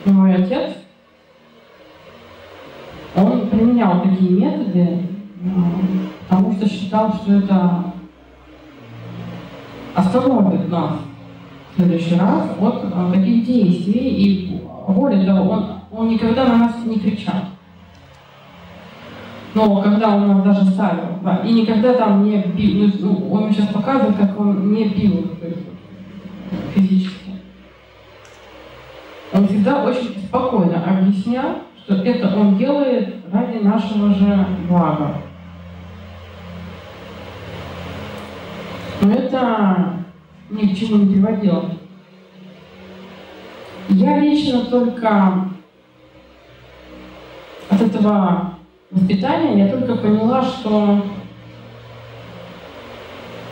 Мой отец, он применял такие методы, потому что считал, что это остановит нас в следующий раз от а, таких действий. И более того, он, он никогда на нас не кричал но когда он нам даже ставил, да, и никогда там не бил, ну, ну он сейчас показывает, как он не бил физически. Он всегда очень спокойно объяснял, что это он делает ради нашего же блага. Но это ни к чему не приводило. Я лично только от этого воспитания я только поняла, что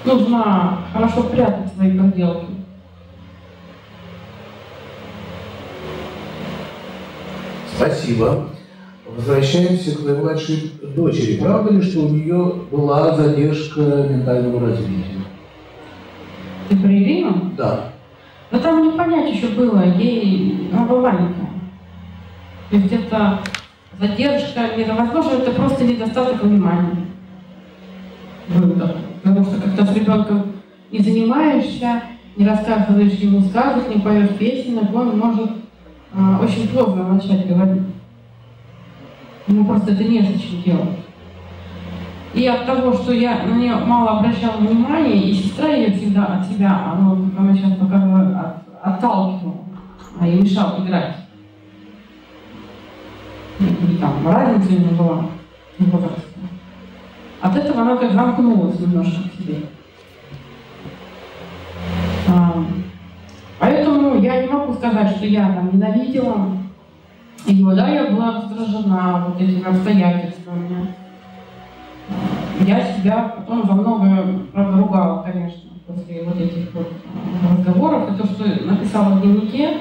нужно хорошо прятать свои проделки. Спасибо. Возвращаемся к твоей младшей дочери. Правда ли, что у нее была задержка ментального развития? Ты про Ирину? Да. Но там не понять еще было, ей она была маленькая. То есть это задержка, возможно, это просто недостаток внимания. Потому что когда с ребенком не занимаешься, не рассказываешь ему сказок, не поешь песенок, он может а, очень поздно начать говорить. Ему просто это незачем делать. И от того, что я на нее мало обращала внимания, и сестра ее всегда от себя, она, она сейчас показывает, от, отталкивала, а ей мешала играть. Там разница была в возрасте. От этого она как замкнулась немножко к себе. А, поэтому я не могу сказать, что я там ненавидела его. Да, я была раздражена вот этими обстоятельствами. Я себя потом во много, правда, ругала, конечно, после вот этих вот разговоров. И то, что написала в дневнике,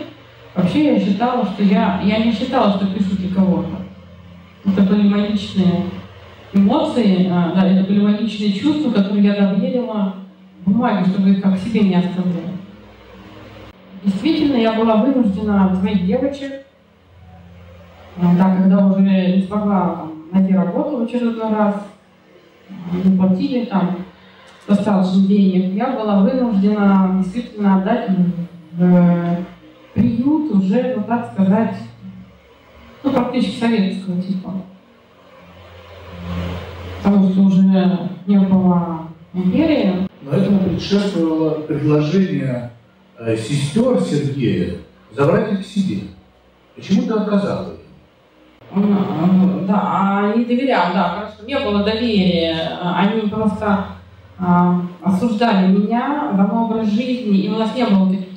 вообще я считала, что я, я не считала, что пишу для кого-то. Это были мои личные эмоции, а, да, это были мои личные чувства, которые я доверила бумаге, чтобы их как себе не оставлять. Действительно, я была вынуждена своих девочек, а, да, когда уже не смогла там, найти работу в очередной раз, не платили там достаточно денег, я была вынуждена действительно отдать в приют уже, ну так сказать, ну практически советского типа. Потому что уже не было империи. Но этому предшествовало предложение э, сестер Сергея забрать их к себе. Почему ты отказала? Да, не доверял, да, хорошо. Не было доверия. Они просто а, осуждали меня за мой образ жизни, и у нас не было таких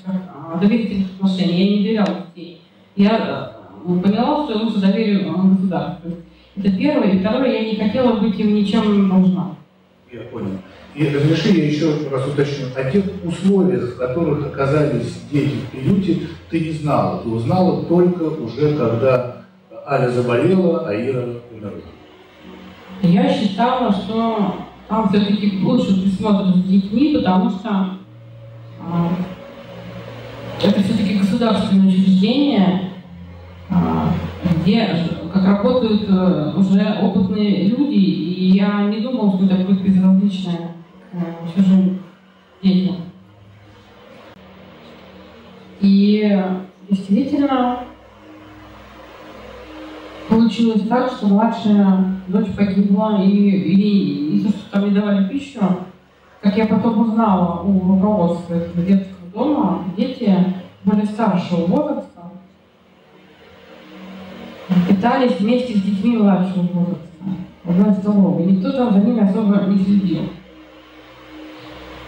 доверительных отношений. Я не доверяла детей. Я э, поняла, что я нужно доверию государству. Это первое. И второе, я не хотела быть им ничем нужна. Я понял. И разреши я еще раз уточню. О тех условиях, в которых оказались дети в приюте, ты не знала. Ты узнала только уже, когда Аля заболела, а Ира умерла. Я считала, что там все-таки лучше присмотр с детьми, потому что а, это все-таки государственное учреждение, а, где как работают а, уже опытные люди, и я не думала, что это будет безразличное к а, чужим детям. И действительно, получилось так, что младшая дочь погибла, и, и, и то, там не давали пищу, как я потом узнала у руководства этого детского дома, дети были старшего возраста, питались вместе с детьми младшего возраста в одной. Никто там за ними особо не следил.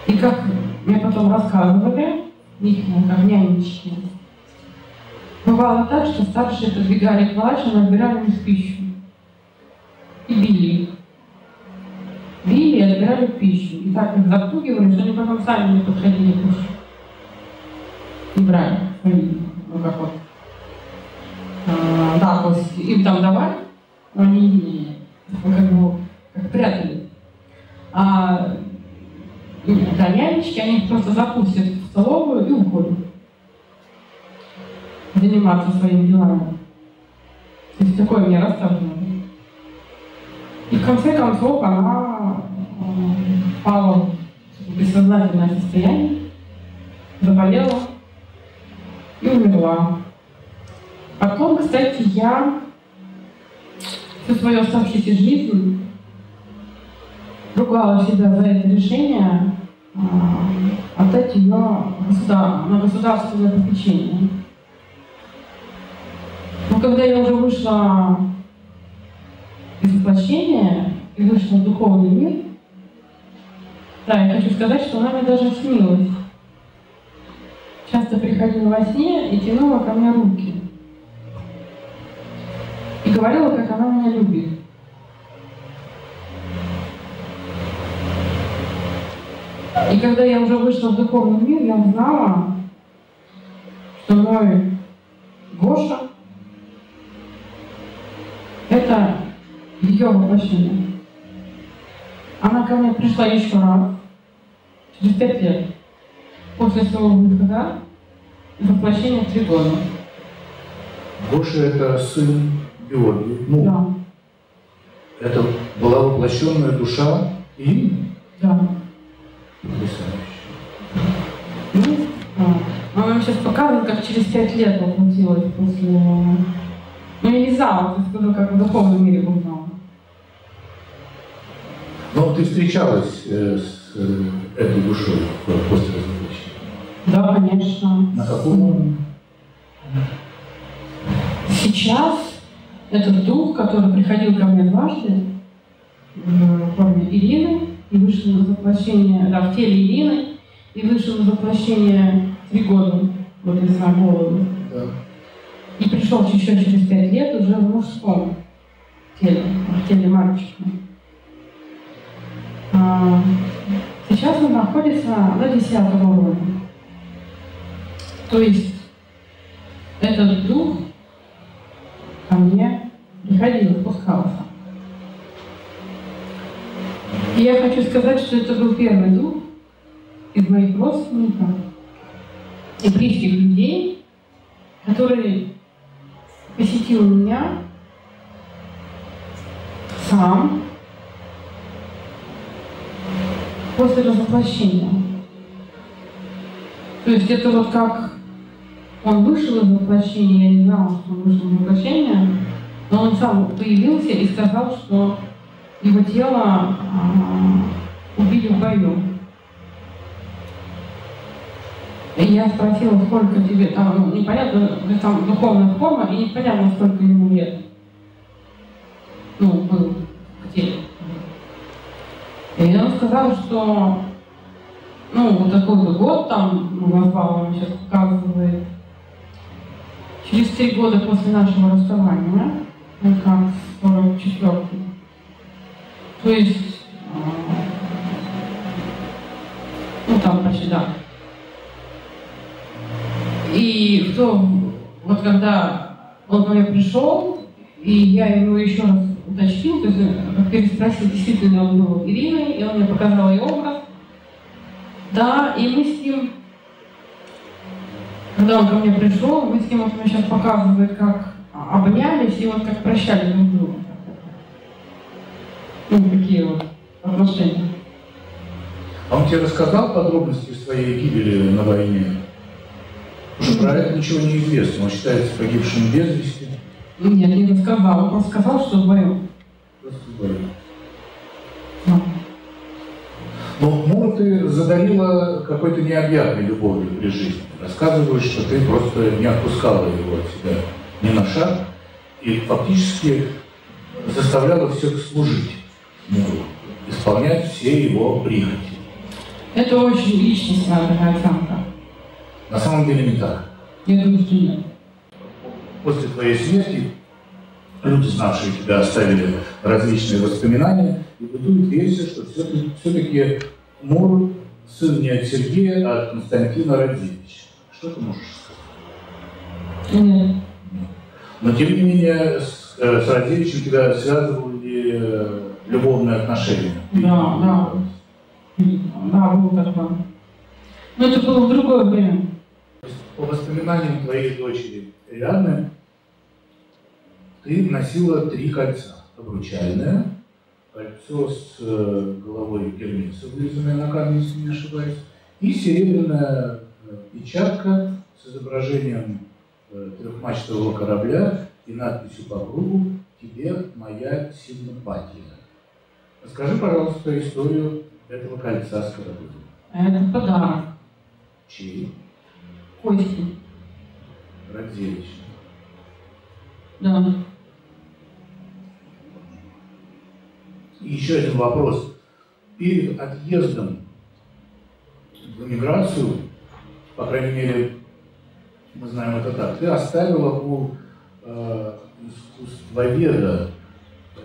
И как мне потом рассказывали, их как нянечки, Бывало так, что старшие подбегали к младшим отбирали них пищу. И били. Били и отбирали пищу. И так их запугивали, что они потом сами не подходили кушать. И брали свои, ну как вот. А, да, то есть им там давали, но они как бы как прятали. А да, нянечки, они просто запустят в столовую и уходят заниматься своими делами. То есть такое мне рассказывали. И в конце концов она э, впала в бессознательное состояние, заболела и умерла. Потом, кстати, я всю свою оставшуюся жизнь ругала себя за это решение э, отдать ее на государственное попечение. Но когда я уже вышла из воплощения и вышла в духовный мир, да, я хочу сказать, что она мне даже снилась часто приходила во сне и тянула ко мне руки. И говорила, как она меня любит. И когда я уже вышла в духовный мир, я узнала, что мой Гоша — это ее воплощение. Она ко мне пришла еще раз, через пять лет после своего выхода, воплощение в три года. Гоша — это сын Георгия. Ну, Да, это была воплощенная душа и да. потрясающе. Ну, да. Она мне сейчас показывает, как через пять лет воплотилась после... Ну, я не знала, ты скажу, как в духовном мире узнала. Но ты встречалась э, с э, этой душой э, после возвращения? Да, конечно. На каком уровне? Сейчас этот дух, который приходил ко мне дважды, в форме Ирины, и вышел на воплощение, да, в теле Ирины, и вышел на воплощение три года, вот из за головы. Да. И пришел еще через пять лет уже в мужском теле, в теле мальчика. А, Сейчас он находится на десятом уровне. То есть этот дух ко мне приходил, спускался. И я хочу сказать, что это был первый дух из моих родственников и близких людей, который посетил меня сам после развоплощения. То есть это вот как он вышел из воплощения, я не знала, что он вышел из воплощения, но он сам появился и сказал, что его тело а, убили в бою. И я спросила, сколько тебе там, ну, непонятно, там духовная форма, и непонятно, сколько ему лет. Ну, был теле. И он сказал, что ну, вот такой-то год там, ну, он сейчас показывает, через три года после нашего расставания, как 44 то есть, а, ну, там почти, да. И в то, вот когда он ко мне пришел, и я ему еще раз уточнил, то есть э, переспросил, действительно он был Ириной, и он мне показал ее образ. Да, и мы с ним, когда он ко мне пришел, мы с ним, вот мне сейчас показывает, как обнялись и вот как прощали друг друга. Ну, такие вот отношения. А он тебе рассказал подробности своей гибели на войне? Потому что про это ничего не известно. Он считается погибшим без вести. Нет, не рассказал, он просто сказал, что вдвоем. Просто говорю. Да. Но Муру ты задарила какой-то необъятной любовью при жизни. Рассказываешь, что ты просто не отпускала его от себя ни на шаг и фактически заставляла всех служить Муру, исполнять все его прихоти. Это очень личностная такая оценка. На самом деле не так. Я думаю, что нет. После твоей смерти люди, знавшие тебя, оставили различные воспоминания, и бытует версия, что все-таки, все-таки Мур сын не от Сергея, а от Константина Радзевича. Что ты можешь сказать? Нет. Но тем не менее с, э, с Радзевичем тебя связывали э, любовные отношения. Да, да. Да, было такое. Но это было в другое время. По воспоминаниям твоей дочери Риадны, ты носила три кольца. Обручальное, кольцо с э, головой Гермеса, вырезанное на камне, если не ошибаюсь, и серебряная э, печатка с изображением э, трехмачтового корабля и надписью по кругу «Тебе моя симпатия». Расскажи, пожалуйста, историю этого кольца с кораблем. Это подарок. Чей? Кости. Радзевич. Да. И еще один вопрос. Перед отъездом в эмиграцию, по крайней мере, мы знаем это так, ты оставила у э, искусствоведа, э,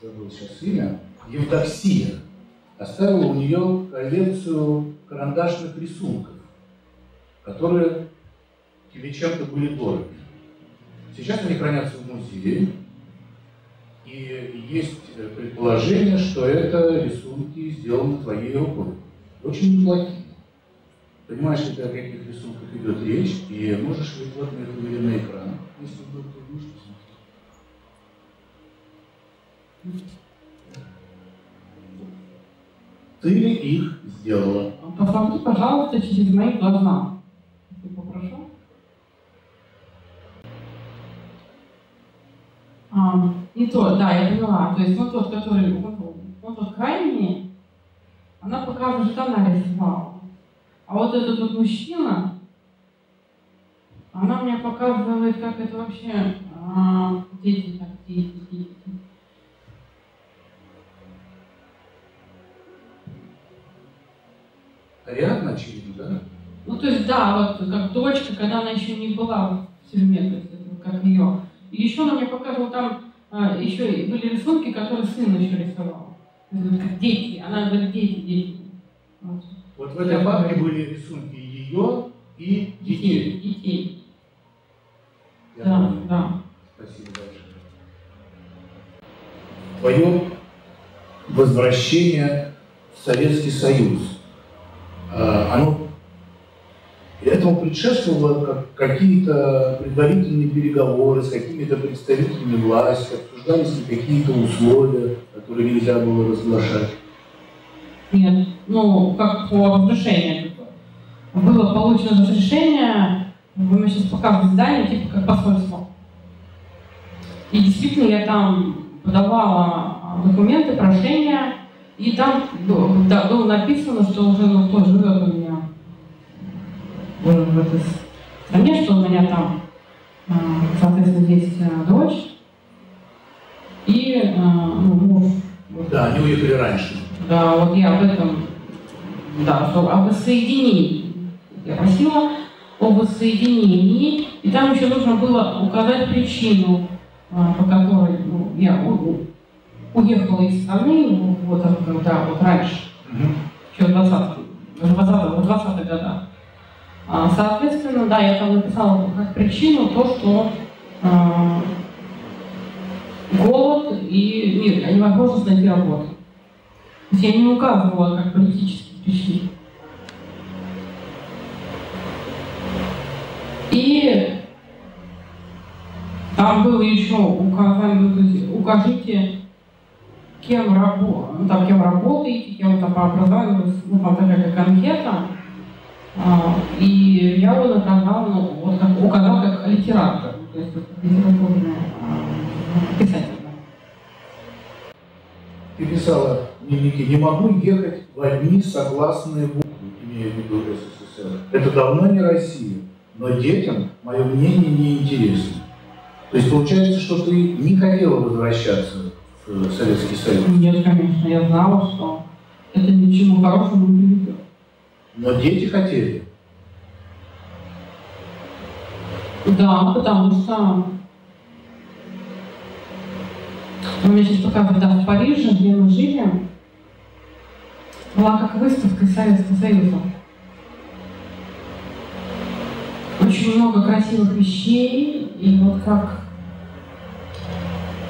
забыл сейчас имя, Евдоксия, оставила у нее коллекцию карандашных рисунков, которые тебе чем-то были дороги. Сейчас они хранятся в музее, и есть предположение, что это рисунки сделаны твоей рукой. Очень неплохие. Понимаешь ли о каких рисунках идет речь, и можешь выкладывать их на экран, если вдруг ты будешь посмотреть. Ты ли их сделала? Посмотри, пожалуйста, через мои глаза. Попрошу. А, не то, да, я поняла. То есть вот тот, который, вот, вот тот крайний, она пока уже она рисовала. А вот этот вот мужчина, она мне показывает, как это вообще а, дети, так, дети, дети. Ариадна, очевидно, да? Ну, то есть, да, вот как дочка, когда она еще не была в тюрьме, то есть, как ее. И еще она мне показывала там, а, еще были рисунки, которые сын еще рисовал. Как дети, она говорит, дети, дети. Вот, вот в этой папке были рисунки ее и детей. Детей. Я да, понял. да. Спасибо большое. Твое возвращение в Советский Союз а, оно этому предшествовало какие-то предварительные переговоры с какими-то представителями власти, обсуждались ли какие-то условия, которые нельзя было разглашать? Нет, ну, как по разрешению. Было получено разрешение, вы мне сейчас показываете здание, типа как посольство. И действительно я там подавала документы, прошения, и там да, было написано, что уже ну, кто живет у меня в этой стране, что у меня там, а, соответственно, есть а, дочь и а, ну, муж. Да, они уехали раньше. Да, вот я об этом, да, что об воссоединении. Я просила об воссоединении, и там еще нужно было указать причину, по которой ну, я уехала из страны, вот, когда, вот раньше, еще в 20 20 20 годах. А, соответственно, да, я там написала как причину то, что а, голод и нет, невозможность найти работу. То есть я не указывала как политические причины. И там было еще указание, укажите кем, рабо, ну, там, кем работаете, кем там по образованию, ну, там такая как анкета. А, и я его наказал, ну, вот как, указал как литератор, то есть литературная а, писатель. Ты писала в дневнике, не могу ехать в одни согласные буквы, имея в виду СССР. Это давно не Россия, но детям мое мнение не интересно. То есть получается, что ты не хотела возвращаться в Советский Союз? Нет, конечно, я знала, что это ни к чему хорошему не. Но дети хотели? Да, потому что у меня сейчас показывают, да, в Париже, где мы жили, была как выставка Советского Союза. Очень много красивых вещей, и вот как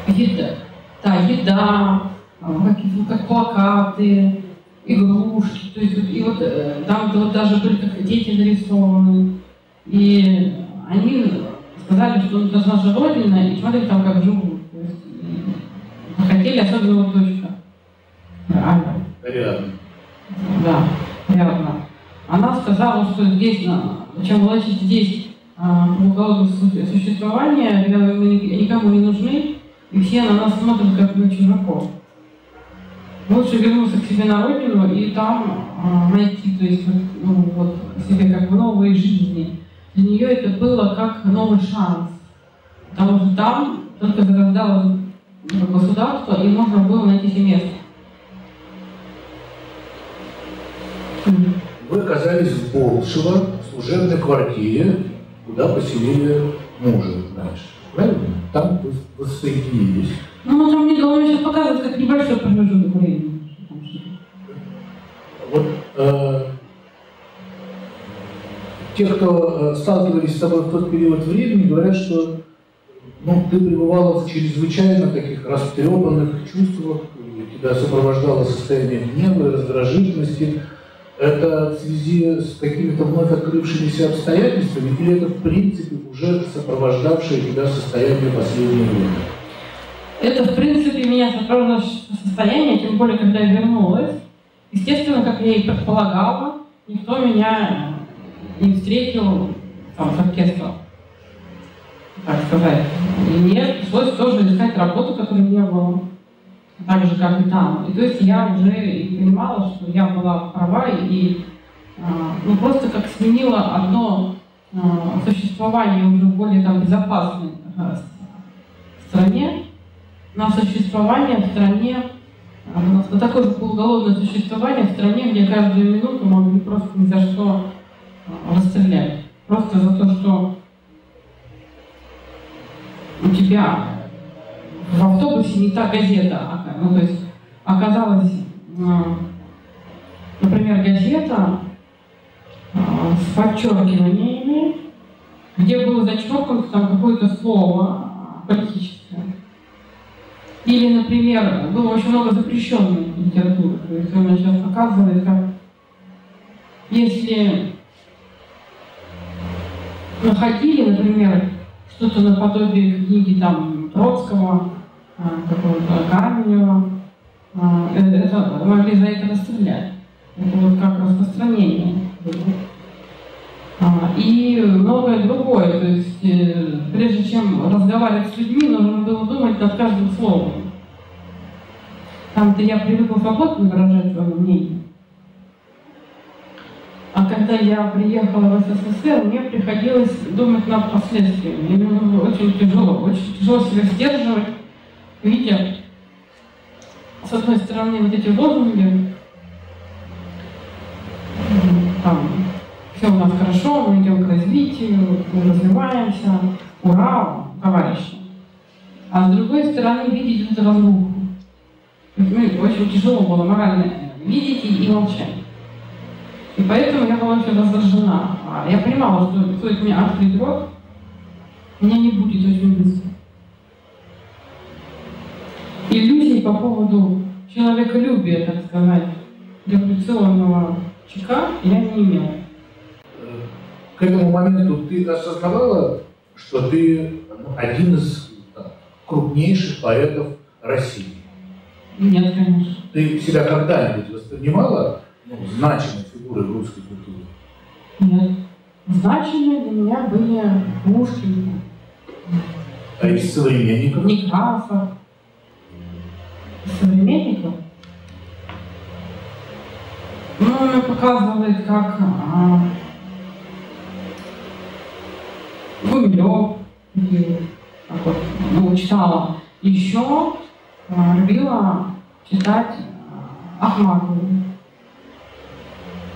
еда, да, еда, ну, как плакаты, игрушки, то есть и вот э, там вот даже были как дети нарисованы, и они сказали, что это наша родина, и смотрите там как живут. То есть, хотели, особенно вот дочка. Реально. Рядом. Да, рядом. Она сказала, что здесь, чем лучше здесь а, уголовное существование, мы никому не нужны, и все на нас смотрят, как на чужаков. Лучше вернуться к себе на родину и там а, найти, то есть ну, вот, себе как бы новые жизни. Для нее это было как новый шанс. Потому что там только зарождалось ну, государство, и можно было найти себе место. Вы оказались в Болшево, в служебной квартире, куда поселили мужа раньше. Правильно? Там вы воссоединились. Ну, вот он мне головой сейчас показывает, как небольшой промежуток времени. Вот э, те, кто э, сталкивались с тобой в тот период времени, говорят, что ну, ты пребывала в чрезвычайно таких растрепанных чувствах, тебя сопровождало состояние гнева и раздражительности. Это в связи с какими-то вновь открывшимися обстоятельствами или это в принципе уже сопровождавшее тебя состояние последнего времени? Это, в принципе, меня сопровождало состояние, тем более, когда я вернулась. Естественно, как я и предполагала, никто меня не встретил там, с оркестром, так сказать. И мне пришлось тоже искать работу, которой не было, так же, как и там. И то есть я уже понимала, что я была права, и а, ну, просто как сменила одно а, существование уже в более там, безопасной а, стране на существование в стране, на такое же полуголовное существование в стране, где каждую минуту могли просто ни за что расстрелять. Просто за то, что у тебя в автобусе не та газета, а, ну, то есть оказалась, например, газета с подчеркиваниями, где было зачеркнуто там какое-то слово политическое. Или, например, было очень много запрещенной литературы. То есть он сейчас показывает, как если находили, например, что-то наподобие книги там Троцкого, а, какого-то Каменева, а, э, это могли за это расстрелять. Это вот как распространение. А, и многое другое. То есть, э, прежде чем разговаривать с людьми, нужно было думать над каждым словом. Там-то я привыкла свободно выражать свое мнение. А когда я приехала в СССР, мне приходилось думать над последствиями. Мне было очень тяжело, очень тяжело себя сдерживать, видя, с одной стороны, вот эти лозунги, там, все у нас хорошо, мы идем к развитию, мы развиваемся, ура, товарищи. А с другой стороны, видеть эту разруху. Ну, очень тяжело было морально видеть и молчать. И поэтому я была очень раздражена. А я понимала, что стоит мне открыть рот, меня не будет очень быстро. Иллюзий по поводу человеколюбия, так сказать, революционного ЧК я не имела. Этому моменту ты осознавала, что ты ну, один из там, крупнейших поэтов России? Нет, конечно. Ты себя когда-нибудь воспринимала ну, значимой фигурой русской культуры? Нет. Значимые для меня были Пушкин. А из современников? Некрасов. Современников? Ну, показывает, как а, Гумилев, вот, ну, читала. Еще а, любила читать а, Ахматову.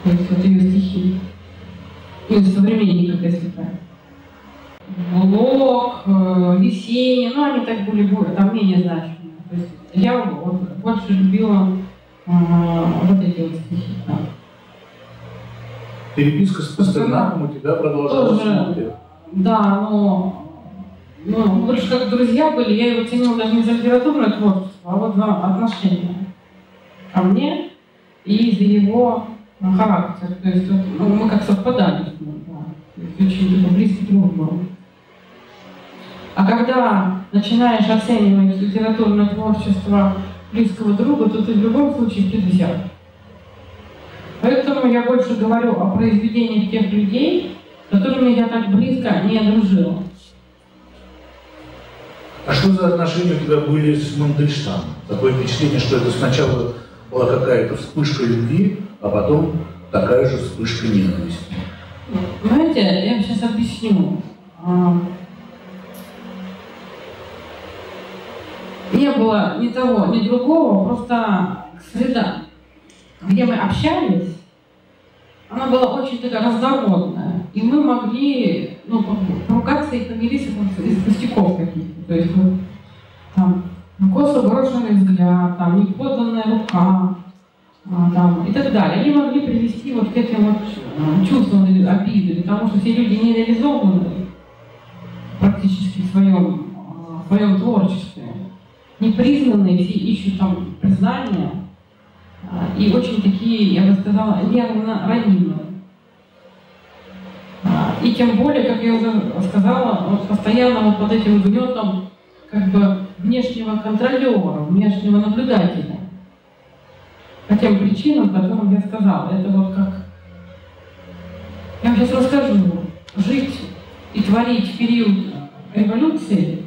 То есть вот ее стихи. Ну, современников, если так. Блок, э, Есенин, ну они так были там менее значимые. То есть я вот, больше любила э, вот эти вот стихи. Да. Переписка с Пастернаком у тебя продолжалась Тоже, Да, но ну, больше как друзья были, я его ценила даже не за литературное творчество, а вот за отношения ко мне и за его характер. То есть вот, ну, мы как совпадали с ним, да. То есть очень такой близкий друг был. А когда начинаешь оценивать литературное творчество близкого друга, то ты в любом случае предвзят. Поэтому я больше говорю о произведениях тех людей, с которыми я так близко не дружила. А что за отношения у тебя были с Мандельштамом? Такое впечатление, что это сначала была какая-то вспышка любви, а потом такая же вспышка ненависти. Знаете, я вам сейчас объясню. А, не было ни того, ни другого, просто среда, где мы общались, она была очень такая разнородная. И мы могли ну, поругаться и помириться из пустяков каких-то. То есть вот, там, косо брошенный взгляд, там, неподанная рука, а, там, и так далее. Они могли привести вот к этим вот а, чувствам обиды, потому что все люди не реализованы практически в своем, а, в своем творчестве, не признанные, все ищут там признания, и очень такие, я бы сказала, нервно ранимые. И тем более, как я уже сказала, вот постоянно вот под этим гнетом как бы внешнего контролера, внешнего наблюдателя по тем причинам, которым я сказала. Это вот как... Я вам сейчас расскажу. Жить и творить в период революции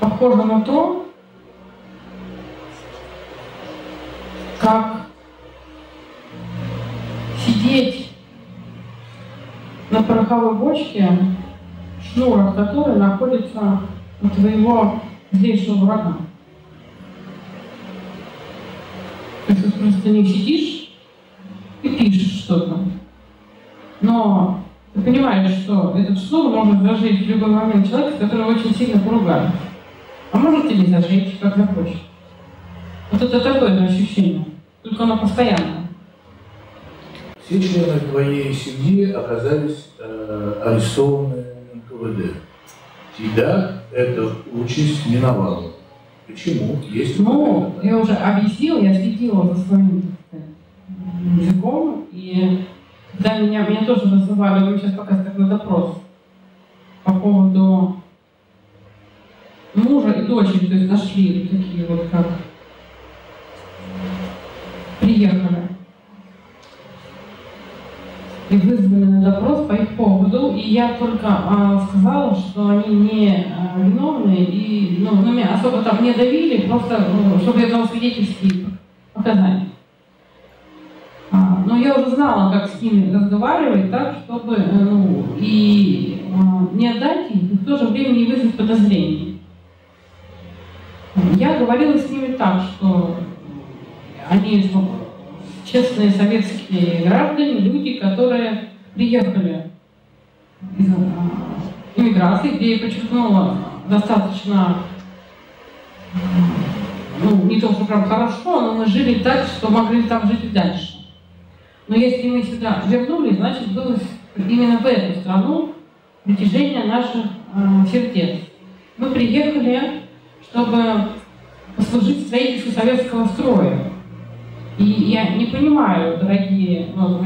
похоже на то, как сидеть на пороховой бочке, шнур от которой находится у твоего злейшего врага. То есть ты просто не сидишь и пишешь что-то. Но ты понимаешь, что этот шнур может зажечь в любой момент человека, который очень сильно поругает. А может и не зажечь, как захочет. Вот это такое ощущение. Только оно постоянно. Все члены твоей семьи оказались э, арестованы НКВД. Тебя эта участь миновала. Почему? Есть ну, я уже объяснила, я следила за своим языком, и когда меня, меня тоже вызывали, мы сейчас пока как на допрос по поводу мужа и дочери, то есть нашли такие вот как приехали и вызвали на допрос по их поводу, и я только а, сказала, что они не а, виновны, и ну, на меня особо там не давили, просто ну, чтобы я дала свидетельские показания. А, но я уже знала, как с ними разговаривать, так, чтобы э, ну, и а, не отдать их, и в то же время не вызвать подозрений. Я говорила с ними так, что они честные советские граждане, люди, которые приехали из иммиграции, где я подчеркнула достаточно, ну, не то, что прям хорошо, но мы жили так, что могли там жить и дальше. Но если мы сюда вернулись, значит, было именно в эту страну притяжение наших э, сердец. Мы приехали, чтобы послужить строительству советского строя. И я не понимаю, дорогие, ну,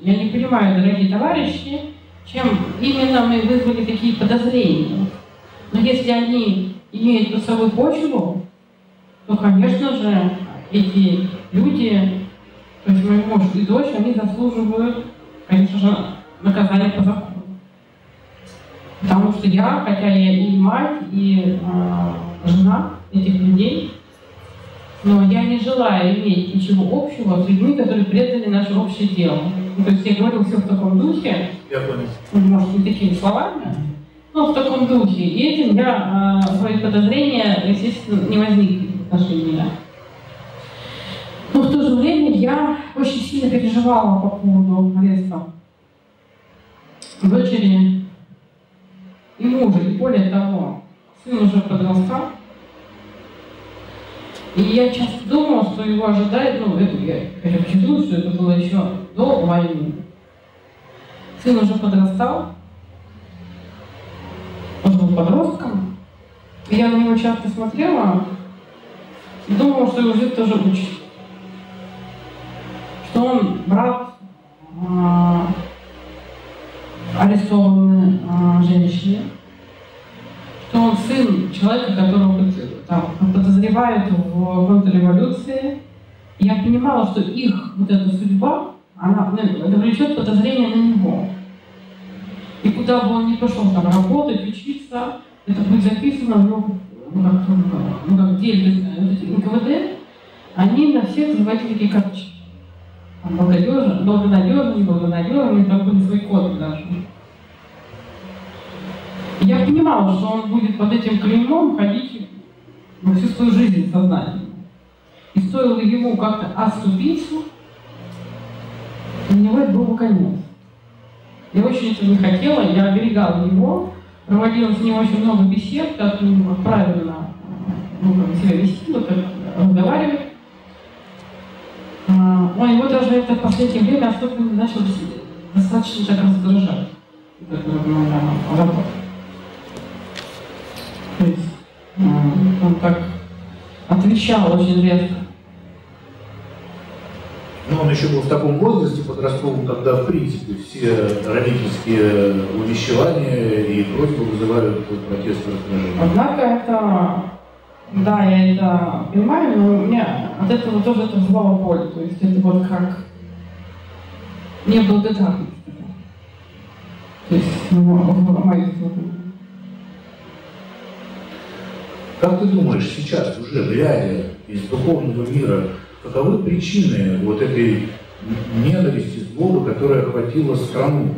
я не понимаю, дорогие товарищи, чем именно мы вызвали такие подозрения. Но если они имеют носовую почву, то, конечно же, эти люди, то есть мой муж и дочь, они заслуживают, конечно же, наказания по закону. Потому что я, хотя я и мать, и э, жена этих людей, но я не желаю иметь ничего общего с людьми, которые предали наше общее дело. Ну, то есть я говорю все в таком духе, я понял. может, не такими словами, но в таком духе. И этим я, э, свои подозрения, естественно, не возникли в отношении меня. Но в то же время я очень сильно переживала по поводу ареста дочери и мужа. И более того, сын уже подрастал, и я часто думала, что его ожидает, ну, это я, я чувствую, что это было еще до войны. Сын уже подрастал, он был подростком. И я на него часто смотрела и думала, что его жизнь тоже учит. Что он брат э, арестованной э, женщины, что он сын человека, которого там, подозревают в контрреволюции. Я понимала, что их вот эта судьба, она навлечет подозрение на него. И куда бы он ни пошел там работать, учиться, это будет записано в его ну, как, ну, как деле НКВД, они на всех заводили такие карточки. Благонадежный, благонадежный, благонадежный, там были свои коды даже. Я понимала, что он будет под этим клеймом ходить ну, всю свою жизнь сознательно. И стоило ему как-то отступиться, для него это был бы конец. Я очень этого не хотела, я оберегала его, проводила с ним очень много бесед, как ему правильно ну, себя вести, вот так разговаривать. но его даже это в последнее время особенно начал достаточно так раздражать. Это моя работа. То есть он так отвечал очень резко. Но он еще был в таком возрасте подростковом, когда, в принципе, все родительские увещевания и просьбы вызывают протест и раздражение. Однако это, да, я это понимаю, но у меня от этого тоже это вызывало боль. То есть это вот как неблагодарность. То есть в моих Как ты думаешь, сейчас уже глядя из духовного мира, каковы причины вот этой ненависти, злобы, которая охватила страну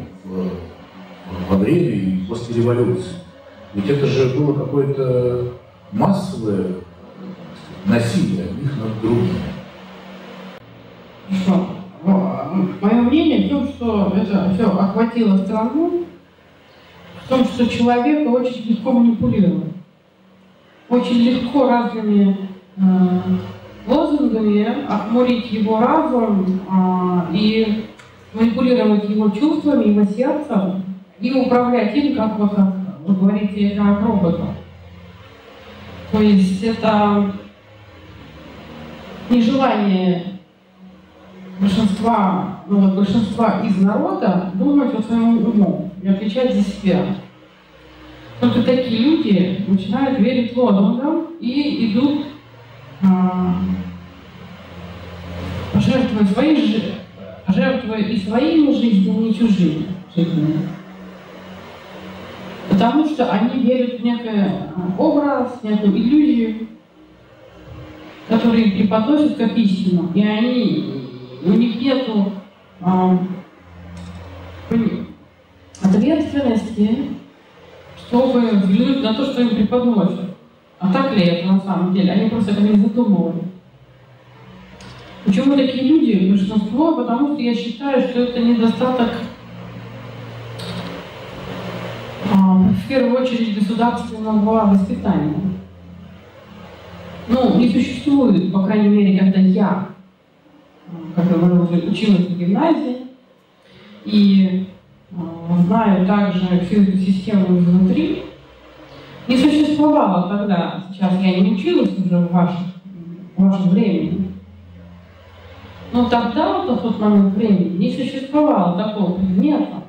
во время и после революции? Ведь это же было какое-то массовое насилие одних над другими. Что? Мое мнение в том, что это все охватило страну, в том, что человека очень легко манипулировать очень легко разными э, лозунгами охмурить его разум э, и манипулировать его чувствами, его сердцем и управлять им, как вот, как вы говорите, как роботом. То есть это нежелание большинства, ну большинства из народа думать о своем умом и отвечать за себя. Только такие люди начинают верить лозунгам и идут, а, жертвуя, свои, жертвуя и своими жизнями, и чужими жизнями. Потому что они верят в некий образ, некую иллюзию, которые преподносят как истину. И они, у них нету а, ответственности чтобы взглянуть на то, что им преподносят. А так ли это на самом деле? Они просто это не задумывали. Почему такие люди, большинство? Потому что я считаю, что это недостаток а, в первую очередь государственного воспитания. Ну, не существует, по крайней мере, когда я, как я уже училась в гимназии, и знаю также всю эту систему изнутри. Не существовало тогда, сейчас я не училась уже в вашем, в вашем времени, но тогда, вот в тот момент времени, не существовало такого предмета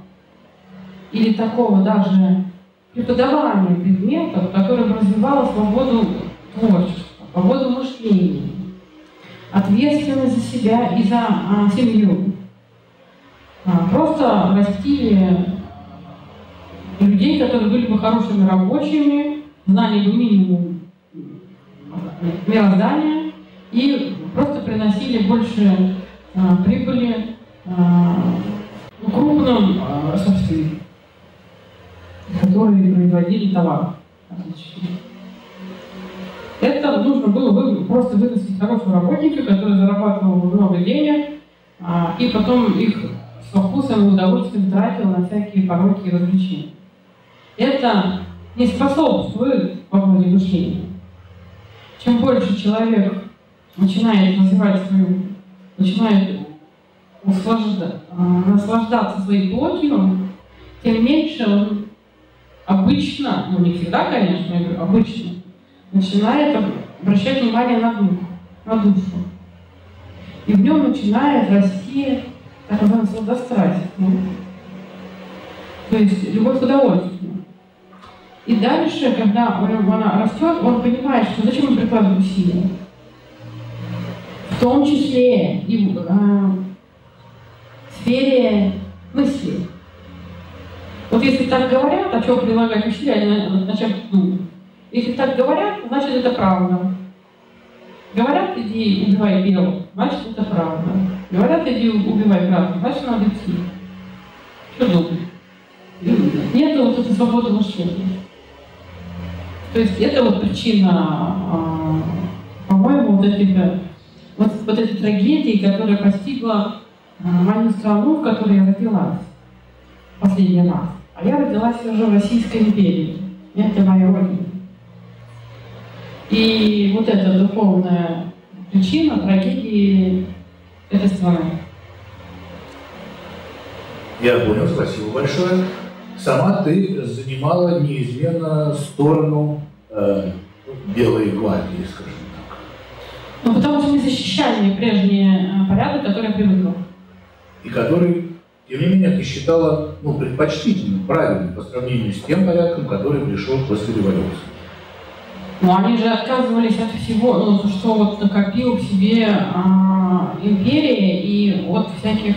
или такого даже преподавания предметов, которое развивало свободу творчества, свободу мышления, ответственность за себя и за а, семью. А, просто растили людей, которые были бы хорошими рабочими, знали бы минимум мироздания и просто приносили больше а, прибыли а, крупным а, собственникам, которые производили товар. Это нужно было вы, просто вырастить хорошего работника, который зарабатывал много денег, а, и потом их со вкусом и удовольствием тратил на всякие пороки и развлечения. Это не способствует свободе мышления. Чем больше человек начинает развивать свою, начинает услажда, наслаждаться своей плотью, тем меньше он обычно, ну не всегда, конечно, я говорю, обычно, начинает обращать внимание на дух, на душу. И в нем начинает расти так называемая сладострастие. То есть любовь к удовольствию. И дальше, когда она растет, он понимает, что зачем он прикладывает усилия. В том числе и в э, сфере мысли. Вот если так говорят, а что прилагать усилия, они начать думать. Если так говорят, значит это правда. Говорят, иди убивай белого, значит это правда. Говорят, иди убивай красного, значит надо идти. Что думать? Нет вот этой свободы мышления. То есть это вот причина, а, по-моему, вот этих, вот, вот этой трагедии, которая постигла а, мою страну, в которой я родилась последний раз. А я родилась уже в Российской империи. Это моя родина. И вот эта духовная причина трагедии этой страны. Я понял, спасибо большое. Сама ты занимала неизменно сторону э, Белой гвардии, скажем так. Ну, потому что не защищали прежние э, порядок, который я привыкла. И который, тем не менее, ты считала ну, предпочтительным, правильным по сравнению с тем порядком, который пришел после революции. Ну, они же отказывались от всего, ну, что вот накопил в себе а, империя и от всяких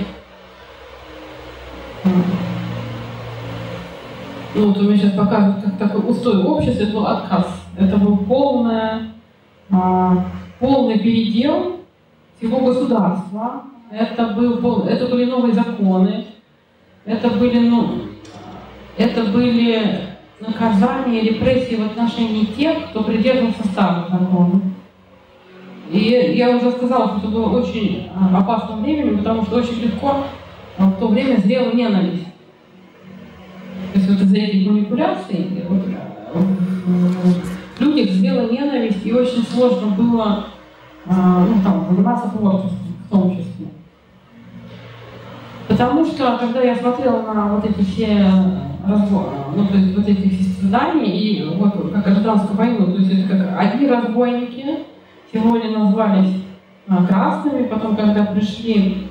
ну вот у меня сейчас показывают как такой устой общества, это был отказ. Это был полное, а, полный передел всего государства. Это, был, пол, это были новые законы. Это были, ну, это были наказания, репрессии в отношении тех, кто придерживался старых законов. И я уже сказала, что это было очень а, опасным временем, потому что очень легко в то время зрела ненависть. То есть вот из-за этих манипуляций вот, в людях зрела ненависть, и очень сложно было а, ну, там, заниматься творчеством в том числе. Потому что, когда я смотрела на вот эти все разборы, ну, то есть вот эти все страдания, и вот как гражданскую войну, то есть это как одни разбойники, сегодня назвались а, красными, потом, когда пришли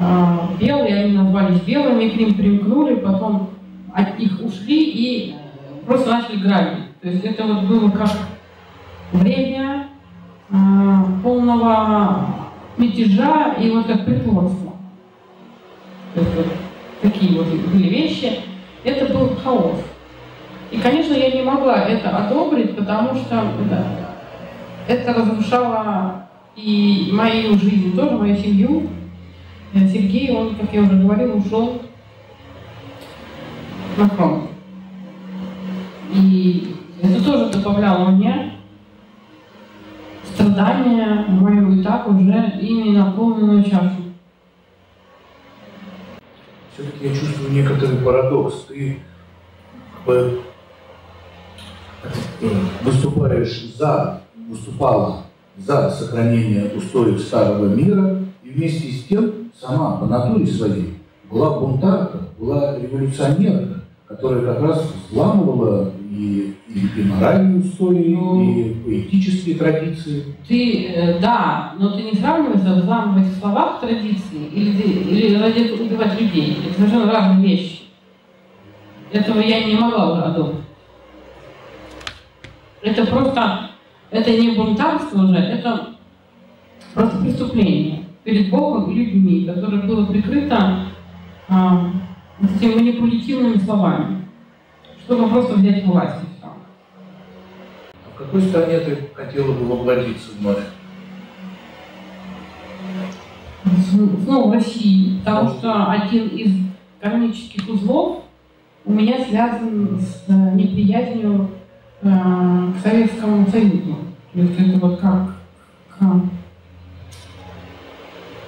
а, белые, они назвались белыми, к ним примкнули, потом от них ушли и просто начали грабить. То есть это вот было как время а, полного мятежа и вот как притворство. То есть вот такие вот были вещи. Это был хаос. И, конечно, я не могла это одобрить, потому что да, это разрушало и мою жизнь тоже, мою семью. Э, Сергей, он, как я уже говорил, ушел на фронт. И это тоже добавляло мне страдания мою и так уже ими наполненную чашу. Все-таки я чувствую некоторый парадокс. Ты выступаешь за, выступала за сохранение устоев старого мира и вместе с тем сама по натуре своей была бунтарка, была революционерка, которая как раз взламывала и, и, и моральные устои, ну, и поэтические традиции. Ты, э, да, но ты не сравниваешь взламывать в словах традиции или, или ради убивать людей. Это совершенно разные вещи. Этого я не могла одобрить. Это просто, это не бунтарство уже, это просто преступление перед Богом и людьми, которое было прикрыто а, этими манипулятивными словами, чтобы просто взять власть и все. А в какой стране ты хотела бы воплотиться вновь? Снова в России, потому что один из кармических узлов у меня связан с э, неприязнью э, к Советскому Союзу. То есть это вот как к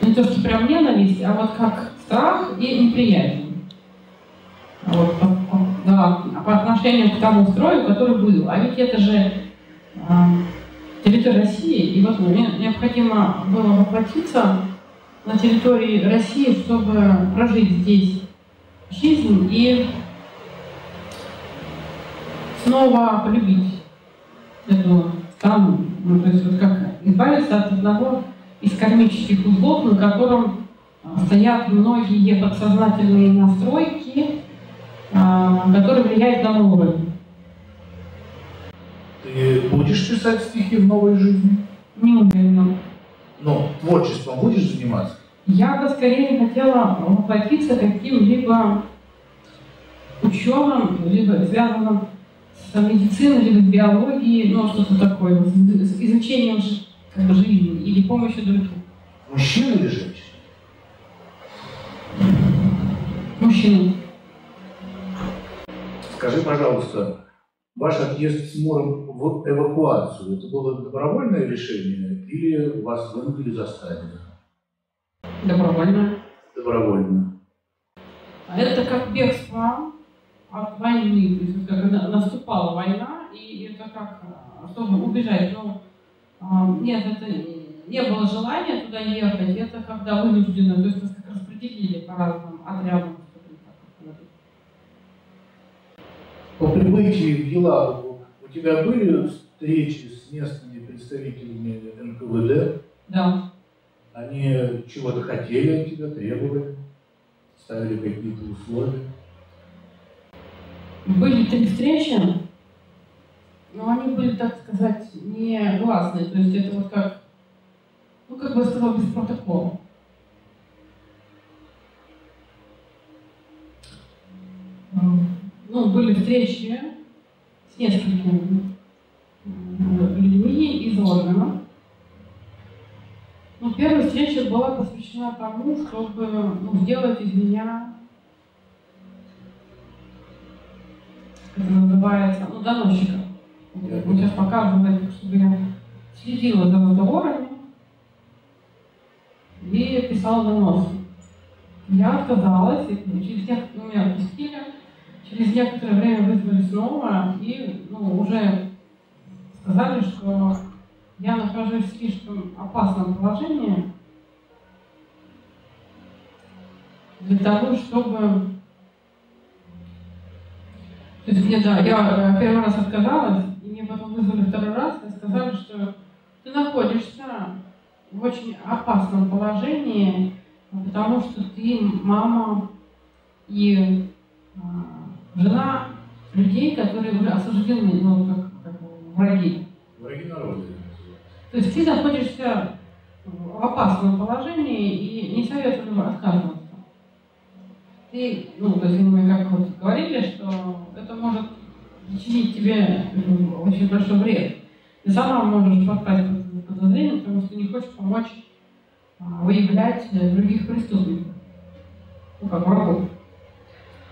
не то, что прям ненависть, а вот как страх и неприязнь. Вот, по, да, по отношению к тому строю, который был. А ведь это же э, территория России, и вот мне необходимо было воплотиться на территории России, чтобы прожить здесь жизнь и снова полюбить эту страну. Ну, то есть вот как избавиться от одного из кармических узлов, на котором а, стоят многие подсознательные настройки, а, которые влияют на уровень. Ты будешь писать стихи в новой жизни? Не уверена. Но творчеством будешь заниматься? Я бы скорее хотела воплотиться каким-либо ученым, либо связанным с медициной, либо с биологией, ну что-то такое, с изучением как бы жизни или помощи другим. Мужчина или женщина? Мужчина. Скажи, пожалуйста, ваш отъезд с Муром в эвакуацию, это было добровольное решение или вас вынудили заставили? Добровольно. Добровольно. А это как бегство от войны, то есть когда наступала война, и это как, чтобы убежать, но а, нет, это не было желания туда ехать, это когда вынужденно, то есть нас как распределили по разным отрядам. По прибытии в Елабугу у тебя были встречи с местными представителями НКВД? Да. Они чего-то хотели от тебя, требовали, ставили какие-то условия? Были три встречи, но они были, так сказать, не гласные. То есть это вот как, ну, как бы сказал, без протокола. Ну, были встречи с несколькими людьми из органов. Ну, первая встреча была посвящена тому, чтобы ну, сделать из меня, как называется, ну, доносчика. Он сейчас показывает, чтобы я следила за разговорами и писала доносы. Я отказалась, и через некоторое ну, меня отпустили, через некоторое время вызвали снова, и ну, уже сказали, что я нахожусь в слишком опасном положении для того, чтобы... То есть мне, да, я первый раз отказалась, и мне потом вызвали второй раз и сказали, что ты находишься в очень опасном положении, потому что ты мама и а, жена людей, которые уже осуждены, ну, как, как враги. Враги народа. То есть ты находишься в опасном положении и не советую отказываться. Ты, ну, то есть мы как вот говорили, что это может причинить тебе очень большой вред. Ты сама можешь попасть под подозрение, потому что не хочешь помочь а, выявлять других преступников, ну, как врагов.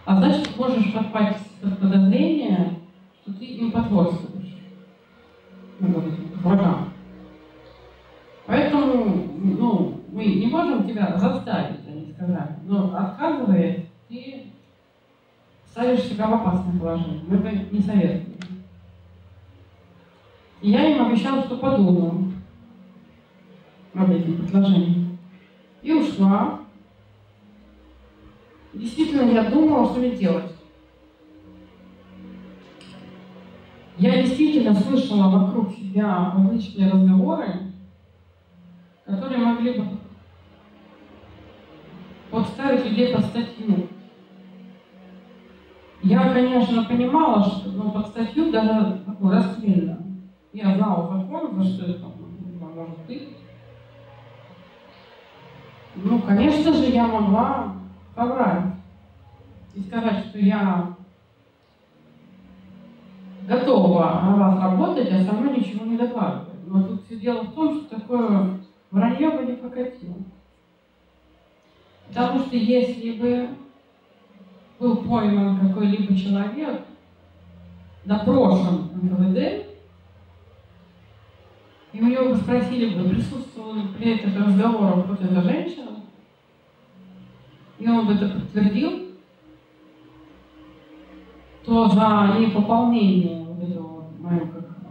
А значит, можешь попасть под подозрение, что ты им потворствуешь, ну, врагам. Поэтому, ну, мы не можем тебя заставить, они сказали, но отказывая, ты ставишь себя в опасное положение. Мы бы не советуем. И я им обещала, что подумаю об этим предложением. И ушла. Действительно, я думала, что мне делать. Я действительно слышала вокруг себя различные разговоры, которые могли бы подставить людей под статью. Я, конечно, понимала, что ну, под статью даже такую расстрельно. Я знала закон, за что это может быть. Ну, конечно же, я могла соврать и сказать, что я готова на вас работать, а сама ничего не докладывать. Но тут все дело в том, что такое вранье бы не покатило. Потому что если бы был пойман какой-либо человек, допрошен НКВД, и у него бы спросили бы, присутствовал ли при этих разговорах вот эта женщина, и он это подтвердил, то за непополнение вот этого моего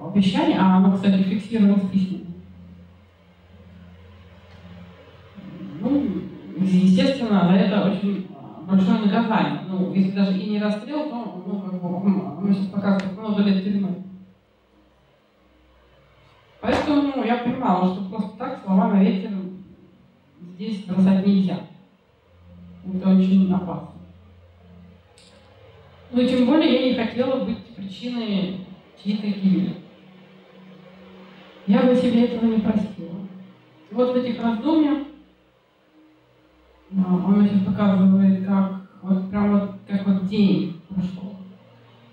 обещания, а оно, кстати, фиксировалось письменно, ну, естественно, за это очень большое наказание. Ну, если даже и не расстрел, то, ну, как бы, мы сейчас показываем много лет тюрьмы. Поэтому я понимала, что просто так слова на ветер здесь бросать нельзя. Это очень опасно. И тем более я не хотела быть причиной чьей-то гибели. Я бы себе этого не простила. И вот в этих раздумьях он сейчас показывает, как вот прям вот как вот день прошел.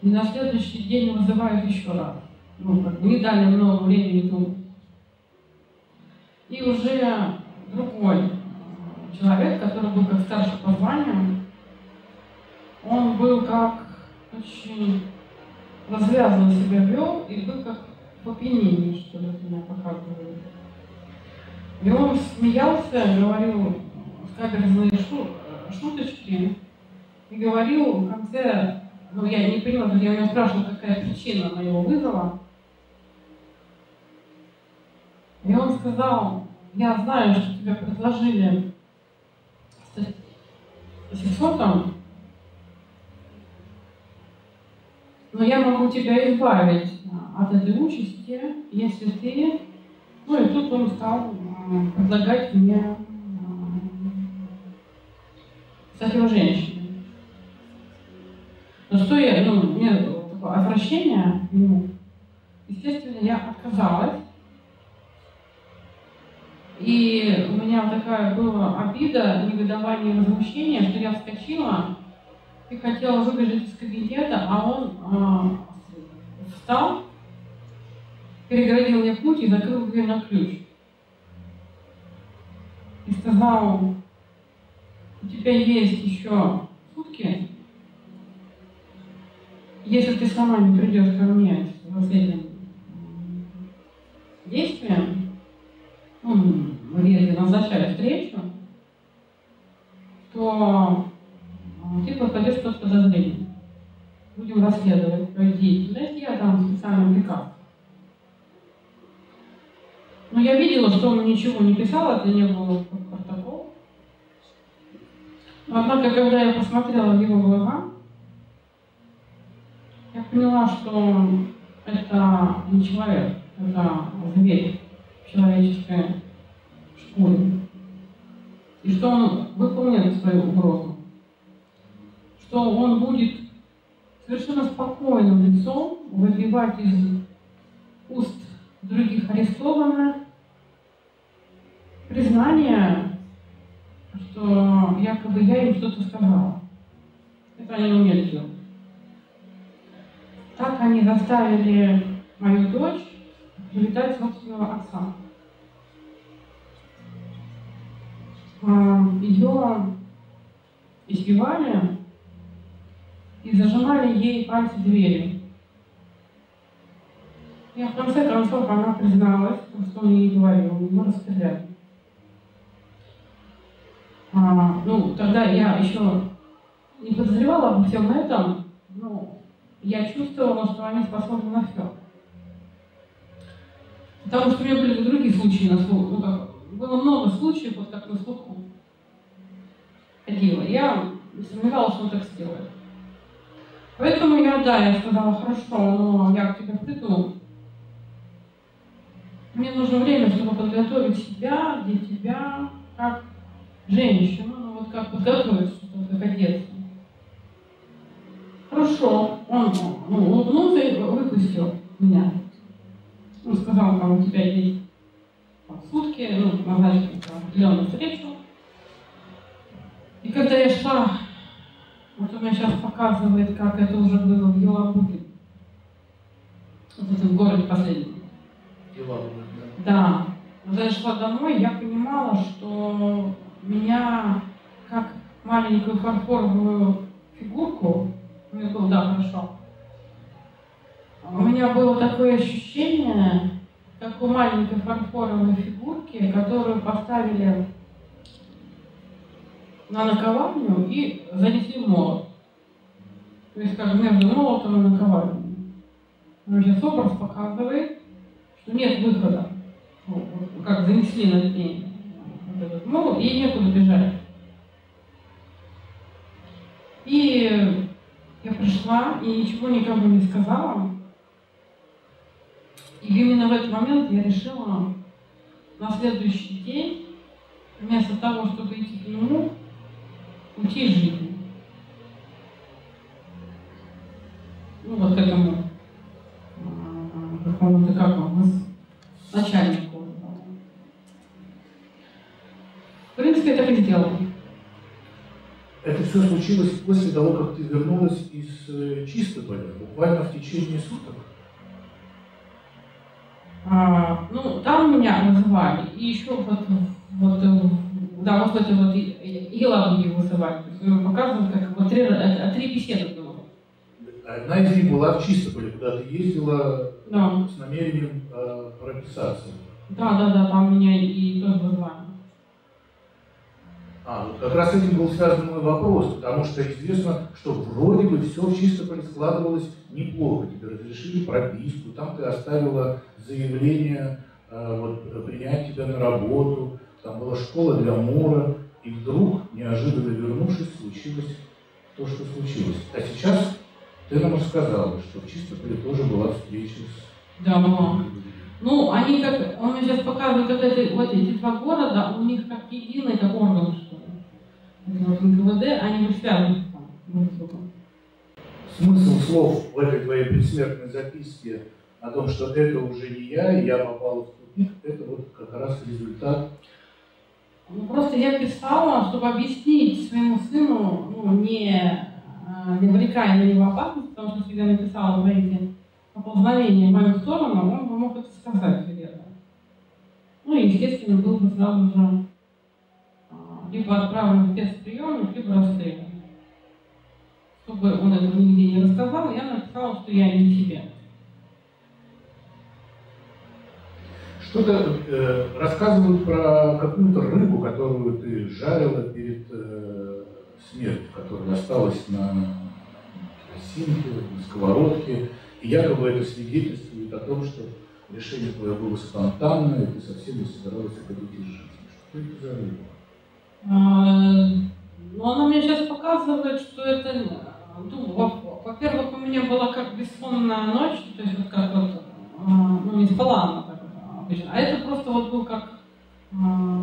И на следующий день вызывают еще раз. Ну, как не дали много времени думать. И уже другой человек, который был как старший по званию, он был как очень развязанно себя вел и был как в опьянении, что ли, меня показывали. И он смеялся, говорил, каверзные шу, шуточки и говорил в конце, ну я не поняла, я у него спрашивала, какая причина моего вызова. И он сказал, я знаю, что тебя предложили ассессором, но я могу тебя избавить от этой участи, если ты... Ну и тут он стал э, предлагать мне э, стать его женщиной. Но что я, ну, мне отвращение, ну, естественно, я отказалась. И у меня такая была обида, негодование, возмущение, что я вскочила и хотела выбежать из кабинета, а он э, встал, перегородил мне путь и закрыл дверь на ключ. И сказал, у тебя есть еще сутки, если ты сама не придешь ко мне с последним действием, ну, если назначаю встречу, то а, ты попадешь под подозрение. Будем расследовать твою деятельность, я дам специальный приказ. Но я видела, что он ничего не писал, это не было протокол. Однако, когда я посмотрела в его глаза, я поняла, что это не человек, это зверь в шкуре. И что он выполнит свою угрозу. Что он будет совершенно спокойным лицом выбивать из уст других арестованных признание, что якобы я им что-то сказала. Это они умели делать. Так они заставили мою дочь привитать собственного отца. Ее избивали и зажимали ей пальцы двери. И в конце концов она призналась, что он ей говорил, его расстреляли. А, ну, тогда я еще не подозревала обо всем этом, но я чувствовала, что они способны на все. Потому что у меня были другие случаи на слуху. Ну, как, было много случаев, вот как на слуху ходила. Я не сомневалась, что он так сделает. Поэтому я, да, я сказала, хорошо, но я к тебе приду. Мне нужно время, чтобы подготовить себя для тебя, как женщину, ну вот как подготовиться, как одеться. Хорошо, он ну, улыбнулся и выпустил меня. Он сказал, там у тебя есть сутки, ну, назначить определенную встречу. И когда я шла, вот у меня сейчас показывает, как это уже было в Елабуге, вот в этом городе последнем. Елабуга, да. Да. Когда я шла домой, я понимала, что меня как маленькую фарфоровую фигурку, мне было, да, хорошо, у меня было такое ощущение, у маленькой фарфоровой фигурки, которую поставили на наковальню и занесли молот. То есть как между молотом и наковальней. Сейчас образ показывает, что нет выхода. Как занесли над ней вот этот молот, и некуда бежать. И я пришла и ничего никому не сказала. И именно в этот момент я решила на следующий день, вместо того, чтобы идти к нему, уйти из жизни. Ну, вот к этому а, какому-то, как он, начальнику. В принципе, так и сделала. Это все случилось после того, как ты вернулась из э, Чистополя, буквально в течение суток. А, ну, там меня называли, и еще вот, вот, э, да, вот этой вот Елагуге вызывали. Мы показывают, как вот три, э, три беседы было. Одна из них была в Чистополе, куда ты ездила да. с намерением э, прописаться. Да, да, да, там меня и тоже вызвали. А, вот как раз этим был связан мой вопрос, потому что известно, что вроде бы все в Чистополе складывалось неплохо. Тебе разрешили прописку, там ты оставила заявление э, вот, принять тебя на работу, там была школа для Мора, и вдруг, неожиданно вернувшись, случилось то, что случилось. А сейчас ты нам рассказала, что в Чистополе тоже была встреча с... Да, была. Ну, они как, он мне сейчас показывает, как это, вот эти два города, у них как единый, как орган, что ли. Вот НКВД, они не связаны Смысл слов в этой твоей предсмертной записке о том, что это уже не я, и я попала в тупик, это вот как раз результат ну, просто я писала, чтобы объяснить своему сыну, ну, не, э, не вовлекая на него опасность, потому что если я написала про эти поползновения в мою сторону, он бы мог это сказать где-то. Ну и, естественно, был бы сразу же а, либо отправлен в спецприемник, либо расстрелян. Чтобы он это нигде не рассказал, я написала, что я не себе. Что-то э, рассказывают про какую-то рыбу, которую ты жарила перед э, смертью, которая осталась на керосинке, на сковородке. И якобы это свидетельствует о том, что решение твое было спонтанное, и ты совсем не собиралась уходить из жизни. Что это за рыба? А, ну, она мне сейчас показывает, что это, ну, во-первых, у меня была как бессонная ночь, то есть вот как вот, а, ну, не спала она так обычно, а это просто вот был как, а,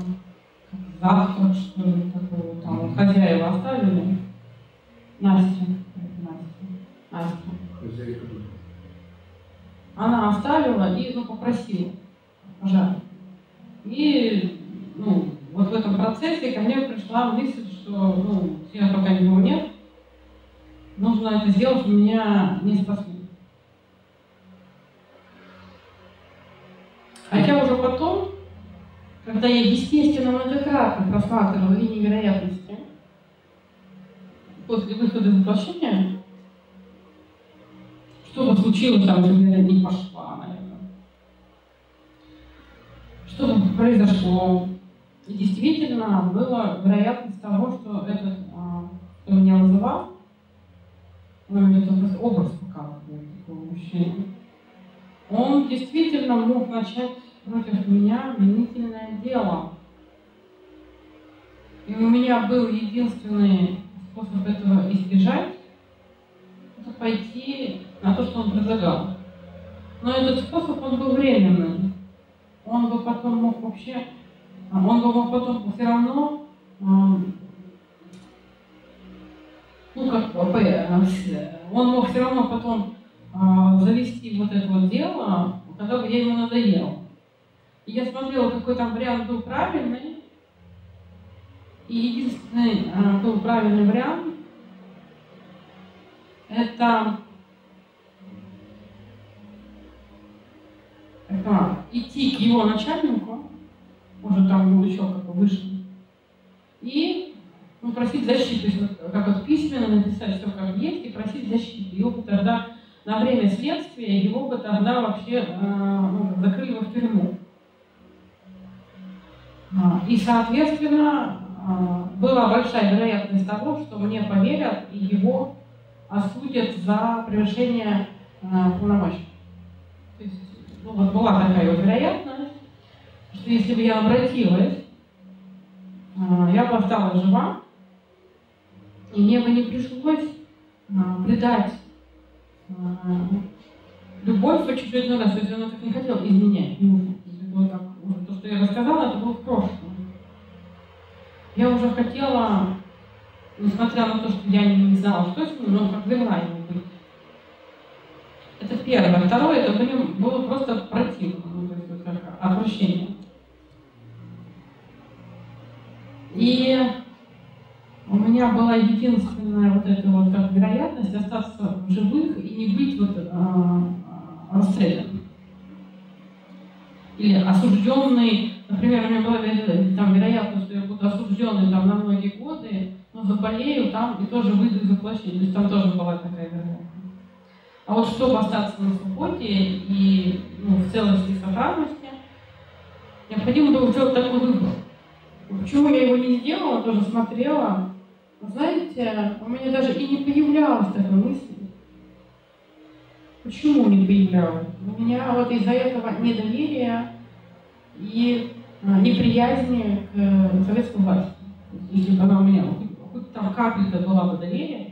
как завтрак, что ли, такой там, хозяева оставили, Настя, Настя, Настя. Хозяйка она оставила и ну, попросила пожалуйста. И ну, вот в этом процессе ко мне пришла мысль, что ну, я пока никого нет, нужно это сделать, меня не спасли. Хотя уже потом, когда я, естественно, многократно просматривала линии вероятности после выхода из воплощения, что бы случилось, там, я не пошла, наверное. Что бы произошло? И действительно была вероятность того, что этот, а, кто меня вызывал, ну, это просто образ показывает такого мужчины, он действительно мог начать против меня обвинительное дело. И у меня был единственный способ этого избежать, это пойти на то, что он предлагал. Но этот способ, он был временный. Он бы потом мог вообще, он бы мог потом все равно, ну как, он мог все равно потом а, завести вот это вот дело, когда бы я ему надоел. И я смотрела, какой там вариант был правильный, и единственный а, был правильный вариант, это это идти к его начальнику, уже там был еще как бы выше, и ну, просить защиты, как вот письменно написать все как есть, и просить защиты. Его бы тогда на время следствия, его бы тогда вообще э, ну, закрыли в тюрьму. А, и, соответственно, э, была большая вероятность того, что мне поверят и его осудят за превышение э, полномочий. То есть ну, вот была такая вот вероятность, что если бы я обратилась, а, я бы осталась жива, и мне бы не пришлось а, предать а, любовь в очередной раз, то есть она так не хотела изменять мужу. То, что я рассказала, это было в прошлом. Я уже хотела, несмотря на то, что я не знала, что с ним, но как вела его быть. Это первое. Второе, это были, было просто противно, ну, то есть вот. И у меня была единственная вот эта вот как вероятность остаться в живых и не быть вот э, расстрелянным. Или осужденный, например, у меня была там вероятность, что я буду осужденный там на многие годы, но заболею там и тоже выйду из воплощения. То есть там тоже была такая вероятность. А вот чтобы остаться на свободе и ну, в целости и сохранности, необходимо было сделать такой выбор. Почему я его не сделала, тоже смотрела. Но знаете, у меня даже и не появлялась такой мысли. Почему не появлялась? У меня вот из-за этого недоверия и а, неприязни к советской власти. Если бы она у меня хоть там капелька была бы доверия,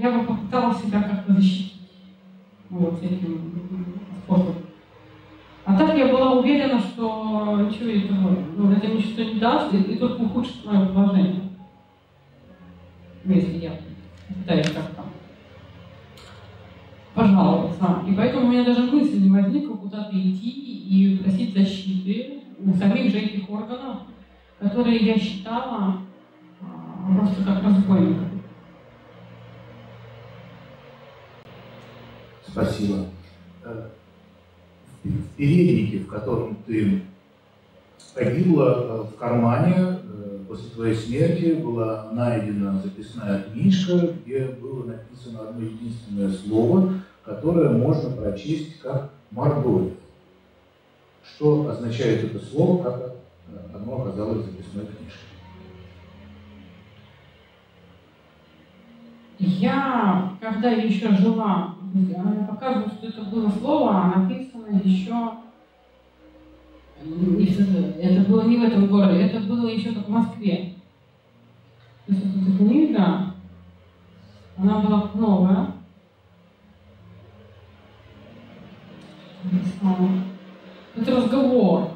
я бы попыталась себя как-то защитить вот этим способом. А так я была уверена, что что это, ну, это ничего не даст, и, и только ухудшит мое положение. Если я пытаюсь как-то пожаловаться. И поэтому у меня даже мысли не возникла куда-то идти и просить защиты у самих же органов, которые я считала а, просто как разбойников. Спасибо. Э, в переднике, в котором ты погибла, э, в кармане э, после твоей смерти была найдена записная книжка, где было написано одно единственное слово, которое можно прочесть как «мордовия». Что означает это слово, как оно оказалось в записной книжке? Я, когда еще жила, она показывает, что это было слово, а написано еще это было не в этом городе, это было еще в Москве. То есть вот эта книга, она была новая. Это разговор.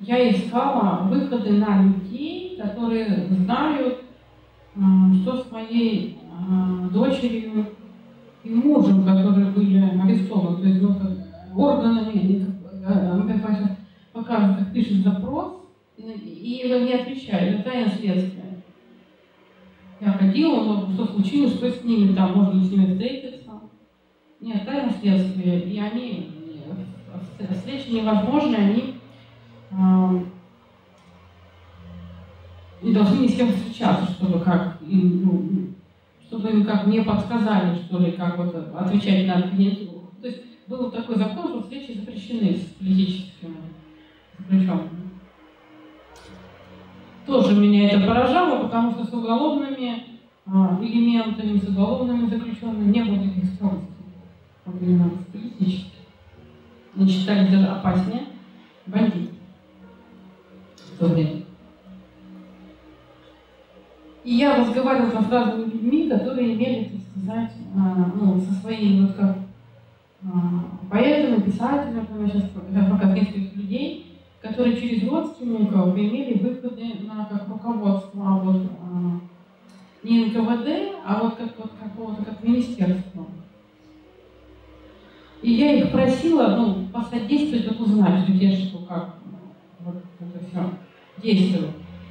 Я искала выходы на людей, которые знают, что с моей дочерью и мужем, которые были арестованы, то есть ну, органами, как, показывают, как пишет запрос, и, и не отвечают, это тайна следствия. Я ходила, но что случилось, что с ними, там, можно ли с ними встретиться. Нет, тайна следствия, и они, встречи невозможны, они э, не должны ни с кем встречаться, чтобы как ну, чтобы им как мне подсказали, что ли, как вот отвечать на кандидатуру. То есть был такой закон, что встречи запрещены с политическими заключенными. Тоже меня это поражало, потому что с уголовными а, элементами, с уголовными заключенными не было таких строгостей, как именно с. Они считались даже опаснее бандитов в то. И я разговаривала с разными людьми, которые имели, так сказать, ну, со своими, вот как а, поэтами, писателями, например, сейчас пока нескольких людей, которые через родственников имели выходы на как руководство а вот, не НКВД, а вот как вот какого-то как министерства. И я их просила, ну, посодействовать, вот узнать, где что, как вот это все действует.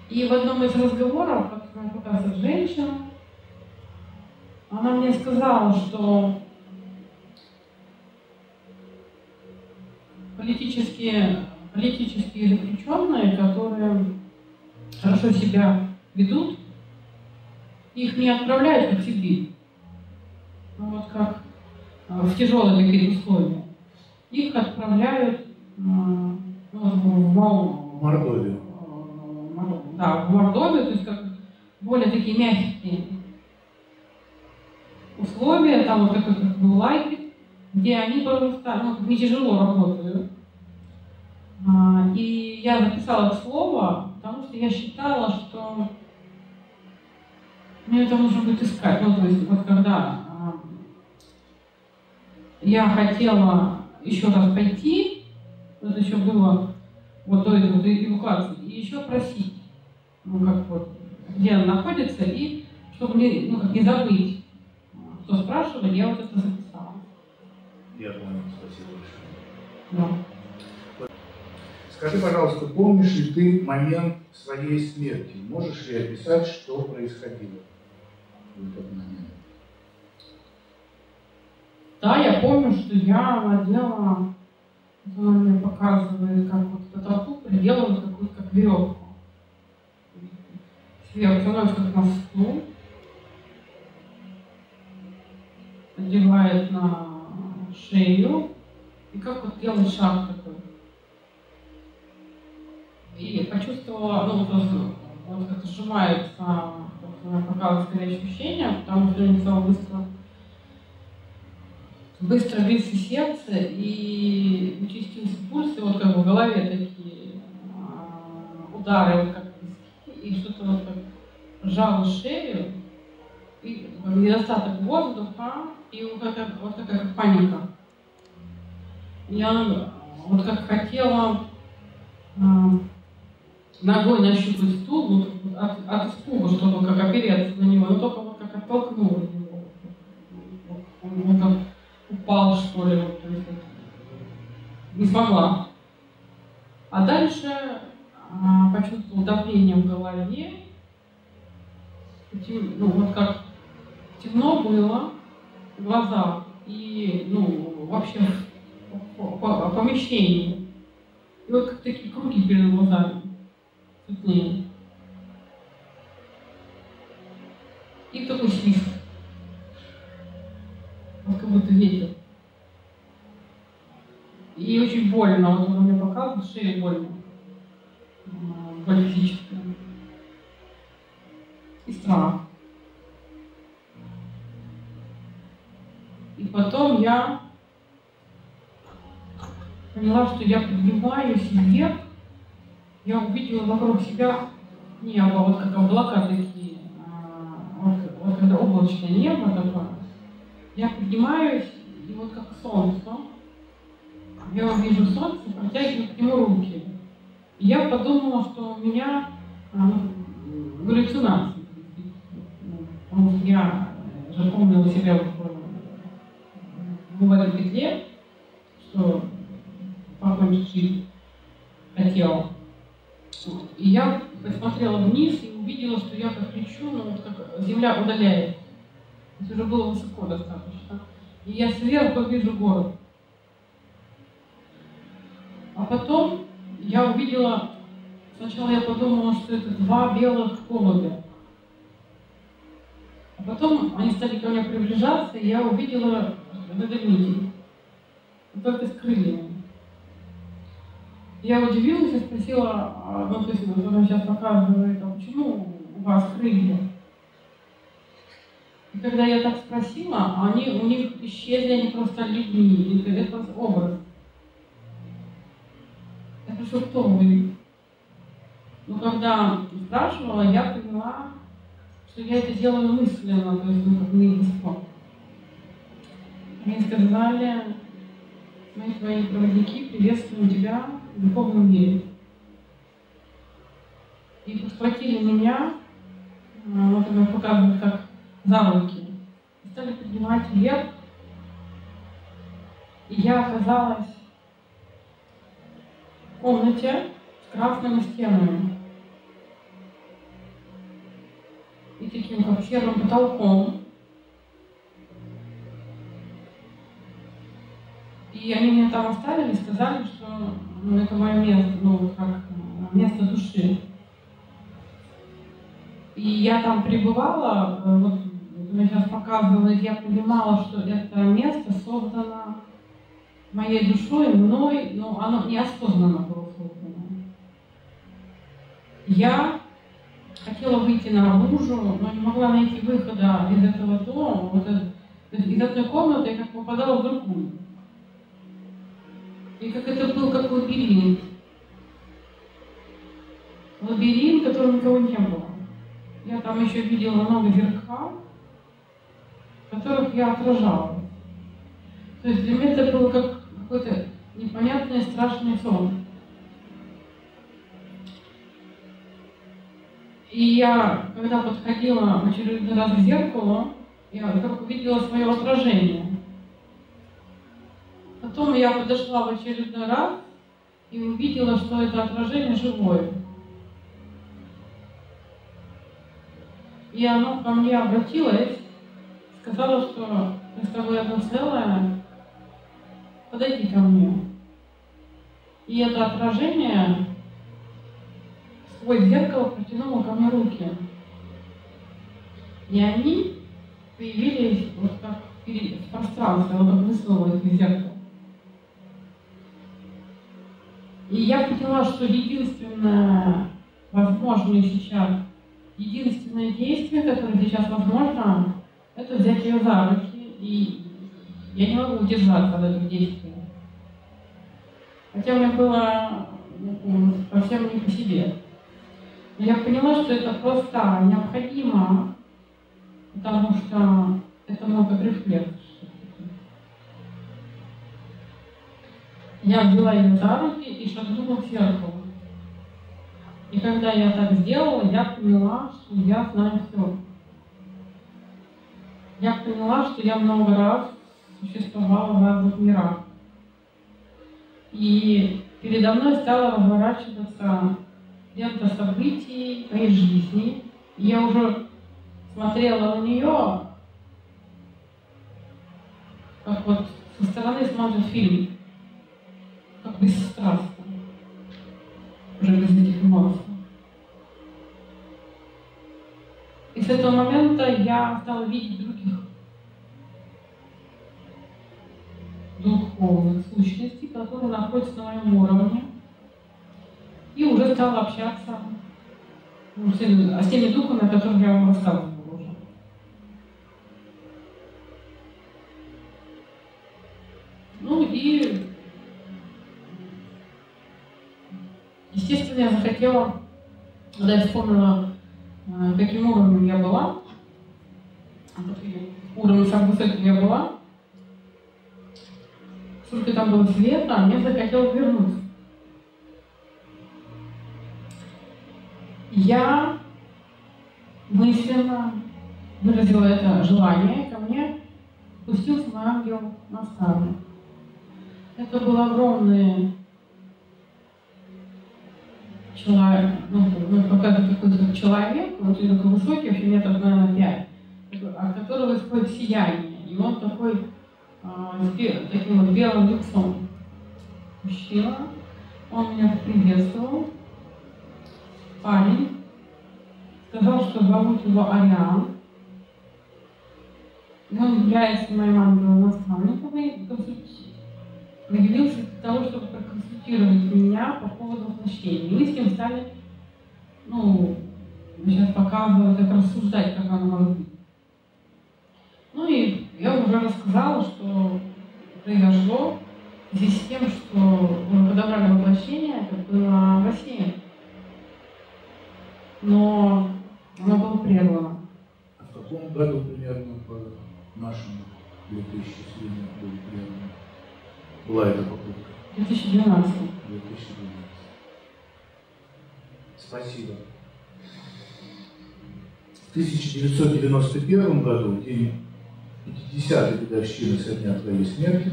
И в одном из разговоров, как раз женщина, она мне сказала, что политические, политические заключенные, которые хорошо себя ведут, их не отправляют в Сибирь, ну, вот как э, в тяжелые такие условия. Их отправляют ну, в Мордовию. Да, в Мордовию, то есть как более такие мягкие условия, там вот такой как был лагерь, где они просто ну, не тяжело работают. А, и я записала это слово, потому что я считала, что мне это нужно будет искать. Ну, то есть вот когда а, я хотела еще раз пойти, это еще было вот до этой вот эвакуации, и еще просить ну, как вот, где она находится, и чтобы не, ну, как не забыть, кто спрашивает, я вот это записала. Я понял, спасибо большое. Да. Скажи, пожалуйста, помнишь ли ты момент своей смерти? Можешь ли описать, что происходило в этот момент? Да, я помню, что я надела, она мне показывает, как вот потолку приделала какую-то как веревку сверху становится как на стул, одевает на шею, и как вот делает шаг такой. И почувствовала, ну, просто вот как сжимается, вот, показывает скорее ощущение, потому что я не стала быстро быстро биться сердце и участился пульс, и вот как бы в голове такие а, удары, вот как и что-то вот как жало шею, и недостаток воздуха, и вот такая, вот такая паника. Я вот как хотела э, ногой нащупать стул, вот, от, от испуга, чтобы как опереться на него, но только вот как оттолкнула его. Он, он как упал, что ли, вот, то есть, не смогла. А дальше а, почувствовал давление в голове, ну вот как темно было в глазах и ну вообще в помещении. И вот как такие круги перед глазами цветнее. И такой свист. Вот как будто ветер. И очень больно. Вот он мне показывает, шея больно. Боль физическая. И страх. И потом я поняла, что я поднимаюсь вверх, я увидела вокруг себя небо, вот как облака такие, а, вот, вот когда облачное небо такое, я поднимаюсь, и вот как солнце, я увижу солнце, протягиваю к нему руки. И я подумала, что у меня ну, галлюцинации. Потому что я запомнила себя в, этой петле, что покончить жизнь хотела. И я посмотрела вниз и увидела, что я как лечу, ну вот как земля удаляет. То есть уже было высоко достаточно. И я сверху вижу город. А потом я увидела, сначала я подумала, что это два белых голубя. А потом они стали ко мне приближаться, и я увидела водомитий. Только с крыльями. Я удивилась и спросила, а, ну, то есть, вот он сейчас показывает, почему у вас крылья? И когда я так спросила, они, у них исчезли, они просто людьми, это просто образ. Я спросила, кто вы? Но когда спрашивала, я поняла, что я это делаю мысленно, то есть, ну, как на Они сказали, мы твои проводники приветствуем тебя в духовном мире. И подхватили меня, а, вот это показывают как за руки, и стали поднимать вверх. И я оказалась в комнате с красными стенами и таким как серым потолком. И они меня там оставили и сказали, что ну, это мое место, ну, как э, место души. И я там пребывала, э, вот мне сейчас показывает, я понимала, что это место создано моей душой, мной, но оно неосознанно было создано. Я хотела выйти наружу, но не могла найти выхода из этого дома, вот из этой комнаты, я как попадала в другую. И как это был как лабиринт. Лабиринт, в котором никого не было. Я там еще видела много зеркал, которых я отражалась. То есть для меня это было как какой-то непонятный страшный сон. И я, когда подходила в очередной раз к зеркалу, я вдруг увидела свое отражение. Потом я подошла в очередной раз и увидела, что это отражение живое. И оно ко мне обратилось, сказала, что мы с тобой одно целое, подойди ко мне. И это отражение сквозь зеркало протянуло ко мне руки. И они появились вот как в пространстве, вот как высунуло из И я поняла, что единственное возможное сейчас, единственное действие, которое сейчас возможно, это взять ее за руки и, Я не могу удержаться от этого действия. Хотя мне было ну, совсем не по себе. Но я поняла, что это просто необходимо, потому что это мой как рефлекс. Я взяла ее за руки и шагнула в зеркало. И когда я так сделала, я поняла, что я знаю все. Я поняла, что я много раз существовала в разных мирах. И передо мной стала разворачиваться лента событий моей жизни. И я уже смотрела на нее, как вот со стороны смотрит фильм, бесстрастно, уже без этих эмоций. И с этого момента я стала видеть других духовных сущностей, которые находятся на моем уровне, и уже стала общаться ну, с, теми, духами, о которых я вам рассказывала. Ну и, естественно, я захотела, когда я вспомнила, э, каким уровнем я была, уровень самым высоким я была, сколько там было света, мне захотелось вернуться. Я мысленно выразила это желание, ко мне спустился мой ангел наставник. Это был огромный человек, ну, ну какой-то человек, вот высокий, вообще метров, наверное, пять, от которого исходит сияние. И он такой а, таким вот белым лицом мужчина. Он меня приветствовал. Парень. Сказал, что зовут его Ариан. И он является моим ангелом-наставником и явился для того, чтобы проконсультировать меня по поводу воплощения. Мы с ним стали, ну, сейчас показываю, как рассуждать, как оно может быть. Ну и я уже рассказала, что произошло здесь с тем, что мы подобрали воплощение, это было в России. Но оно было прервано. А в каком году примерно по нашему 2007 было прервано? Была эта попытка? 2012. 2012. Спасибо. В 1991 году, день 50-й годовщины со дня твоей смерти,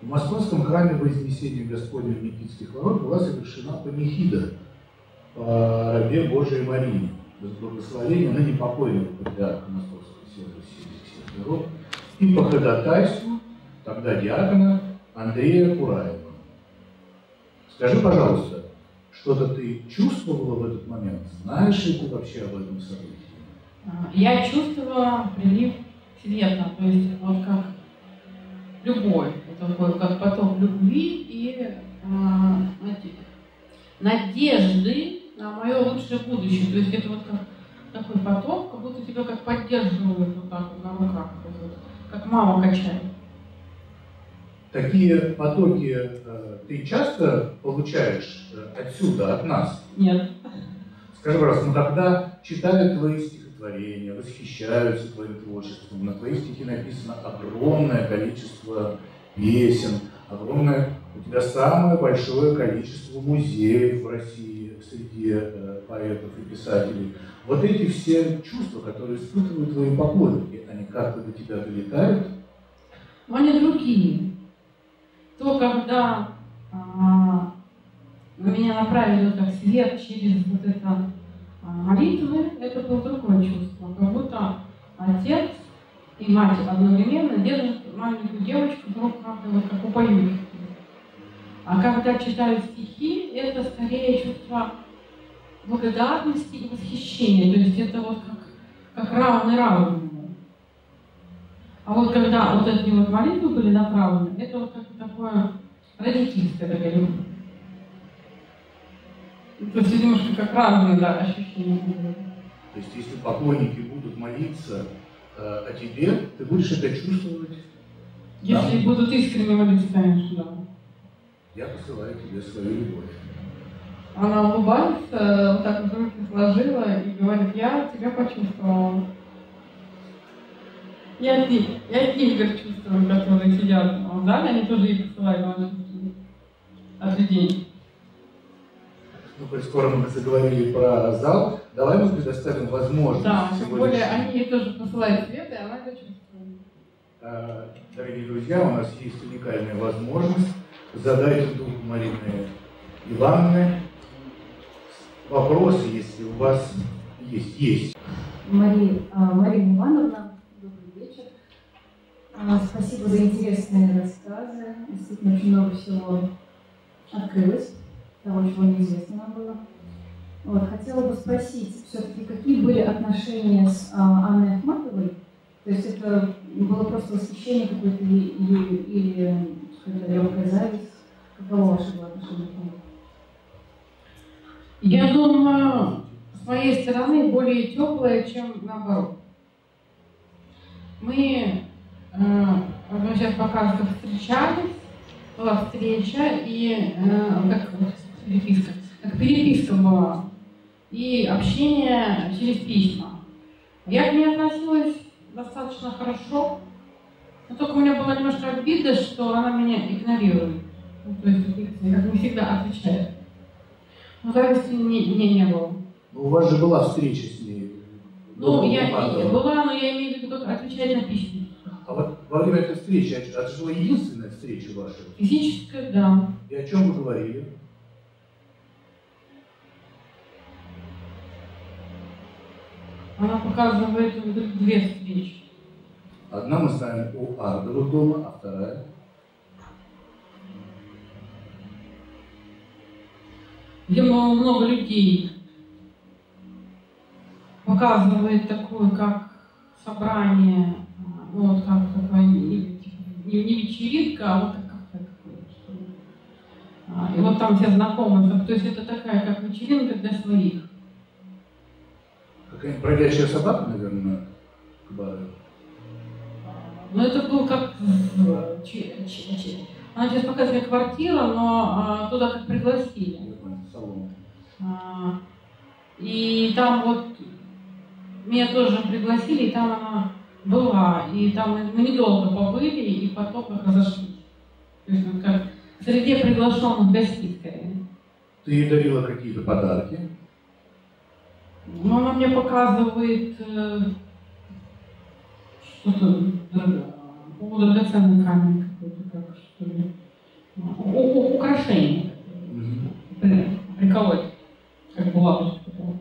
в московском храме Вознесения Господня Никитских ворот была совершена панихида по рабе Божией Марине, без благословения на непокойного патриарха Московского Северо Род и по ходатайству тогда диакона Андрея Кураева. Скажи, пожалуйста, что-то ты чувствовала в этот момент? Знаешь ли ты вообще об этом событии? Я чувствовала прилив света, то есть вот как любовь, это такой как поток любви и э, надежды на мое лучшее будущее. То есть это вот как такой поток, как будто тебя как поддерживают вот так вот на руках, вот, как мама качает. Такие потоки э, ты часто получаешь э, отсюда, от нас? Нет. Скажи, пожалуйста, ну когда читают твои стихотворения, восхищаются твоим творчеством. На твои стихи написано огромное количество песен, огромное, у тебя самое большое количество музеев в России среди э, поэтов и писателей. Вот эти все чувства, которые испытывают твои поклонники, они как-то до тебя долетают? Но они другие. То, когда а, меня направили вот так свет через вот это а молитвы – это было другое чувство, как будто отец и мать одновременно держат маленькую девочку в руках, вот как упоют. А когда читают стихи, это скорее чувство благодарности и восхищения. То есть это вот как, как равный равному. А вот когда вот эти вот молитвы были направлены, это вот как такое родительское такая любовь. То есть немножко как разные да, ощущения. То есть если поклонники будут молиться э, о тебе, ты будешь это чувствовать Если да. будут искренне молиться, конечно, да. Я посылаю тебе свою любовь. Она улыбается, вот так вот руки сложила и говорит, я тебя почувствовала. Я от них, я от них чувствую, которые сидят в зале, они тоже ей посылают от людей. Ну, коль скоро мы заговорили про зал, давай мы предоставим возможность. Да, тем более они ей тоже посылают цвет, и она это чувствует. А, дорогие друзья, у нас есть уникальная возможность задать духу Марины Ивановны вопросы, если у вас есть. Есть. Мария, а, Марина Ивановна, спасибо за интересные рассказы. Действительно, очень много всего открылось, того, чего неизвестно было. Вот, хотела бы спросить, все-таки, какие были отношения с а, Анной Ахматовой? То есть это было просто восхищение какое-то или, или какая-то легкая зависть? Каково ваше было отношение к ней? Я думаю, с моей стороны более теплое, чем наоборот. Мы, э, мы сейчас пока как встречались, была встреча и э, как переписка, как переписка была и общение через письма. Я к ней относилась достаточно хорошо, но только у меня была немножко обида, что она меня игнорирует. Ну, то есть, как не всегда отвечает. Ну, зависти не, не, не было. Но у вас же была встреча с ней. Ну, я, я была, но я имею в виду только отвечать на письма. А вот во время этой встречи, это же была единственная встреча ваша? Физическая, да. И о чем вы говорили? Она показывает две встречи. Одна мы знаем у Ардова дома, а вторая? где много людей показывает такое, как собрание, вот как такое, не, не вечеринка, а вот как а, и вот там все знакомы, то есть это такая, как вечеринка для своих. Какая-нибудь бродячая собака, наверное, к Ну, это был как... Она сейчас показывает квартиру, но а, туда как пригласили. А, и там вот меня тоже пригласили, и там она была, и там мы недолго побыли, и потом как разошлись. То есть вот как в среде приглашенных гостей скорее. Ты ей дарила какие-то подарки? Ну, она мне показывает э, что-то драгоценный камень какой-то, как что ли. Украшение. Угу приколоть, как такую,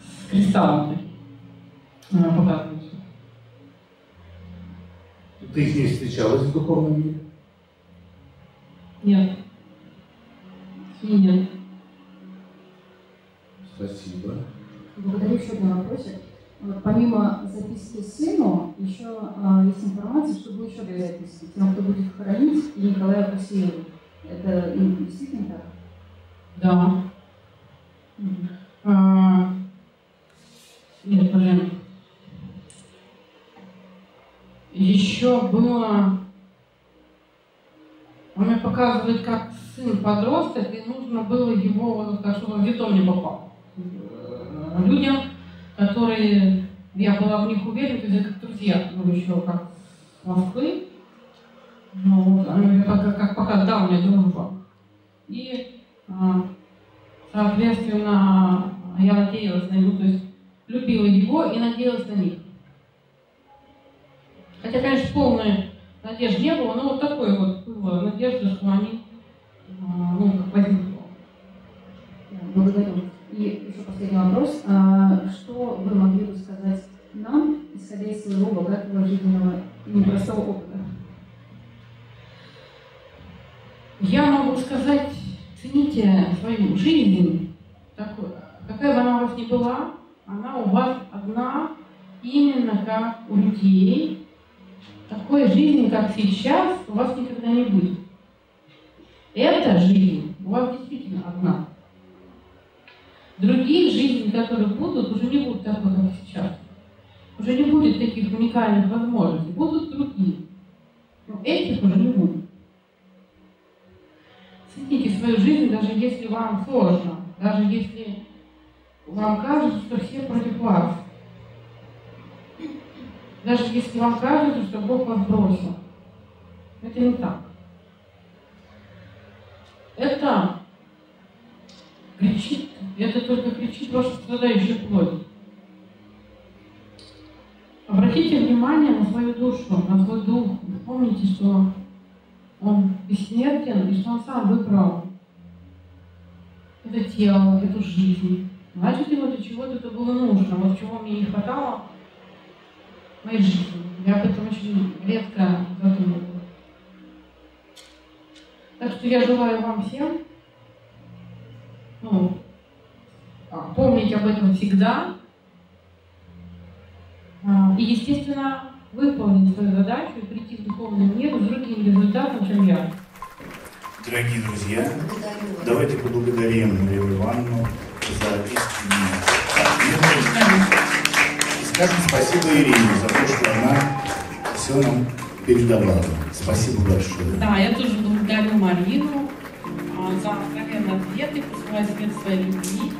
с кристаллом таким показывают. Ты с ней встречалась в духовном мире? Нет. Нет. Спасибо. Благодарю еще один вопросик. Помимо записки сыну, еще а, есть информация, что будет еще две записки. Тем, кто будет хоронить, и Николая Кусеева. Это действительно так? Да. А, нет, блин. Еще было... Он мне показывает, как сын подросток, и нужно было его, вот, так, чтобы он в детдом не попал. Людям, которые, я была в них уверена, то есть как друзья, ну еще как с Москвы, ну, как, как пока, да, у меня дружба. И а, соответственно, я надеялась на него, то есть любила его и надеялась на них. Хотя, конечно, полной надежды не было, но вот такой вот была надежда, что они, а, ну, как возникли. Благодарю. И еще последний вопрос. А, что вы могли бы сказать нам, исходя из своего богатого жизненного непростого опыта? Я могу сказать Цените свою жизнь, такой, какая бы она у вас ни была, она у вас одна, именно как у людей. Такой жизни, как сейчас, у вас никогда не будет. Эта жизнь у вас действительно одна. Других жизней, которые будут, уже не будут такой, как сейчас. Уже не будет таких уникальных возможностей. Будут другие. Но этих уже не будет. Цените свою жизнь, даже если вам сложно, даже если вам кажется, что все против вас. Даже если вам кажется, что Бог вас бросил. Это не так. Это кричит, это только кричит ваша страдающая плоть. Обратите внимание на свою душу, на свой дух. Помните, что он бессмертен и что он сам выбрал это тело, эту жизнь. Значит, ему для чего-то это было нужно. Вот чего мне не хватало моей жизни. Я об этом очень редко задумываюсь. Так что я желаю вам всем ну, а, помнить об этом всегда а, и, естественно, выполнить свою задачу и прийти в духовный мир с другим результатом, чем я. Дорогие друзья, давайте поблагодарим Марию Ивановну за искреннее и скажем спасибо Ирине за то, что она все нам передавала. Спасибо большое. Да, я тоже благодарю Марину а, за откровенные ответы, посылая свет своей любви.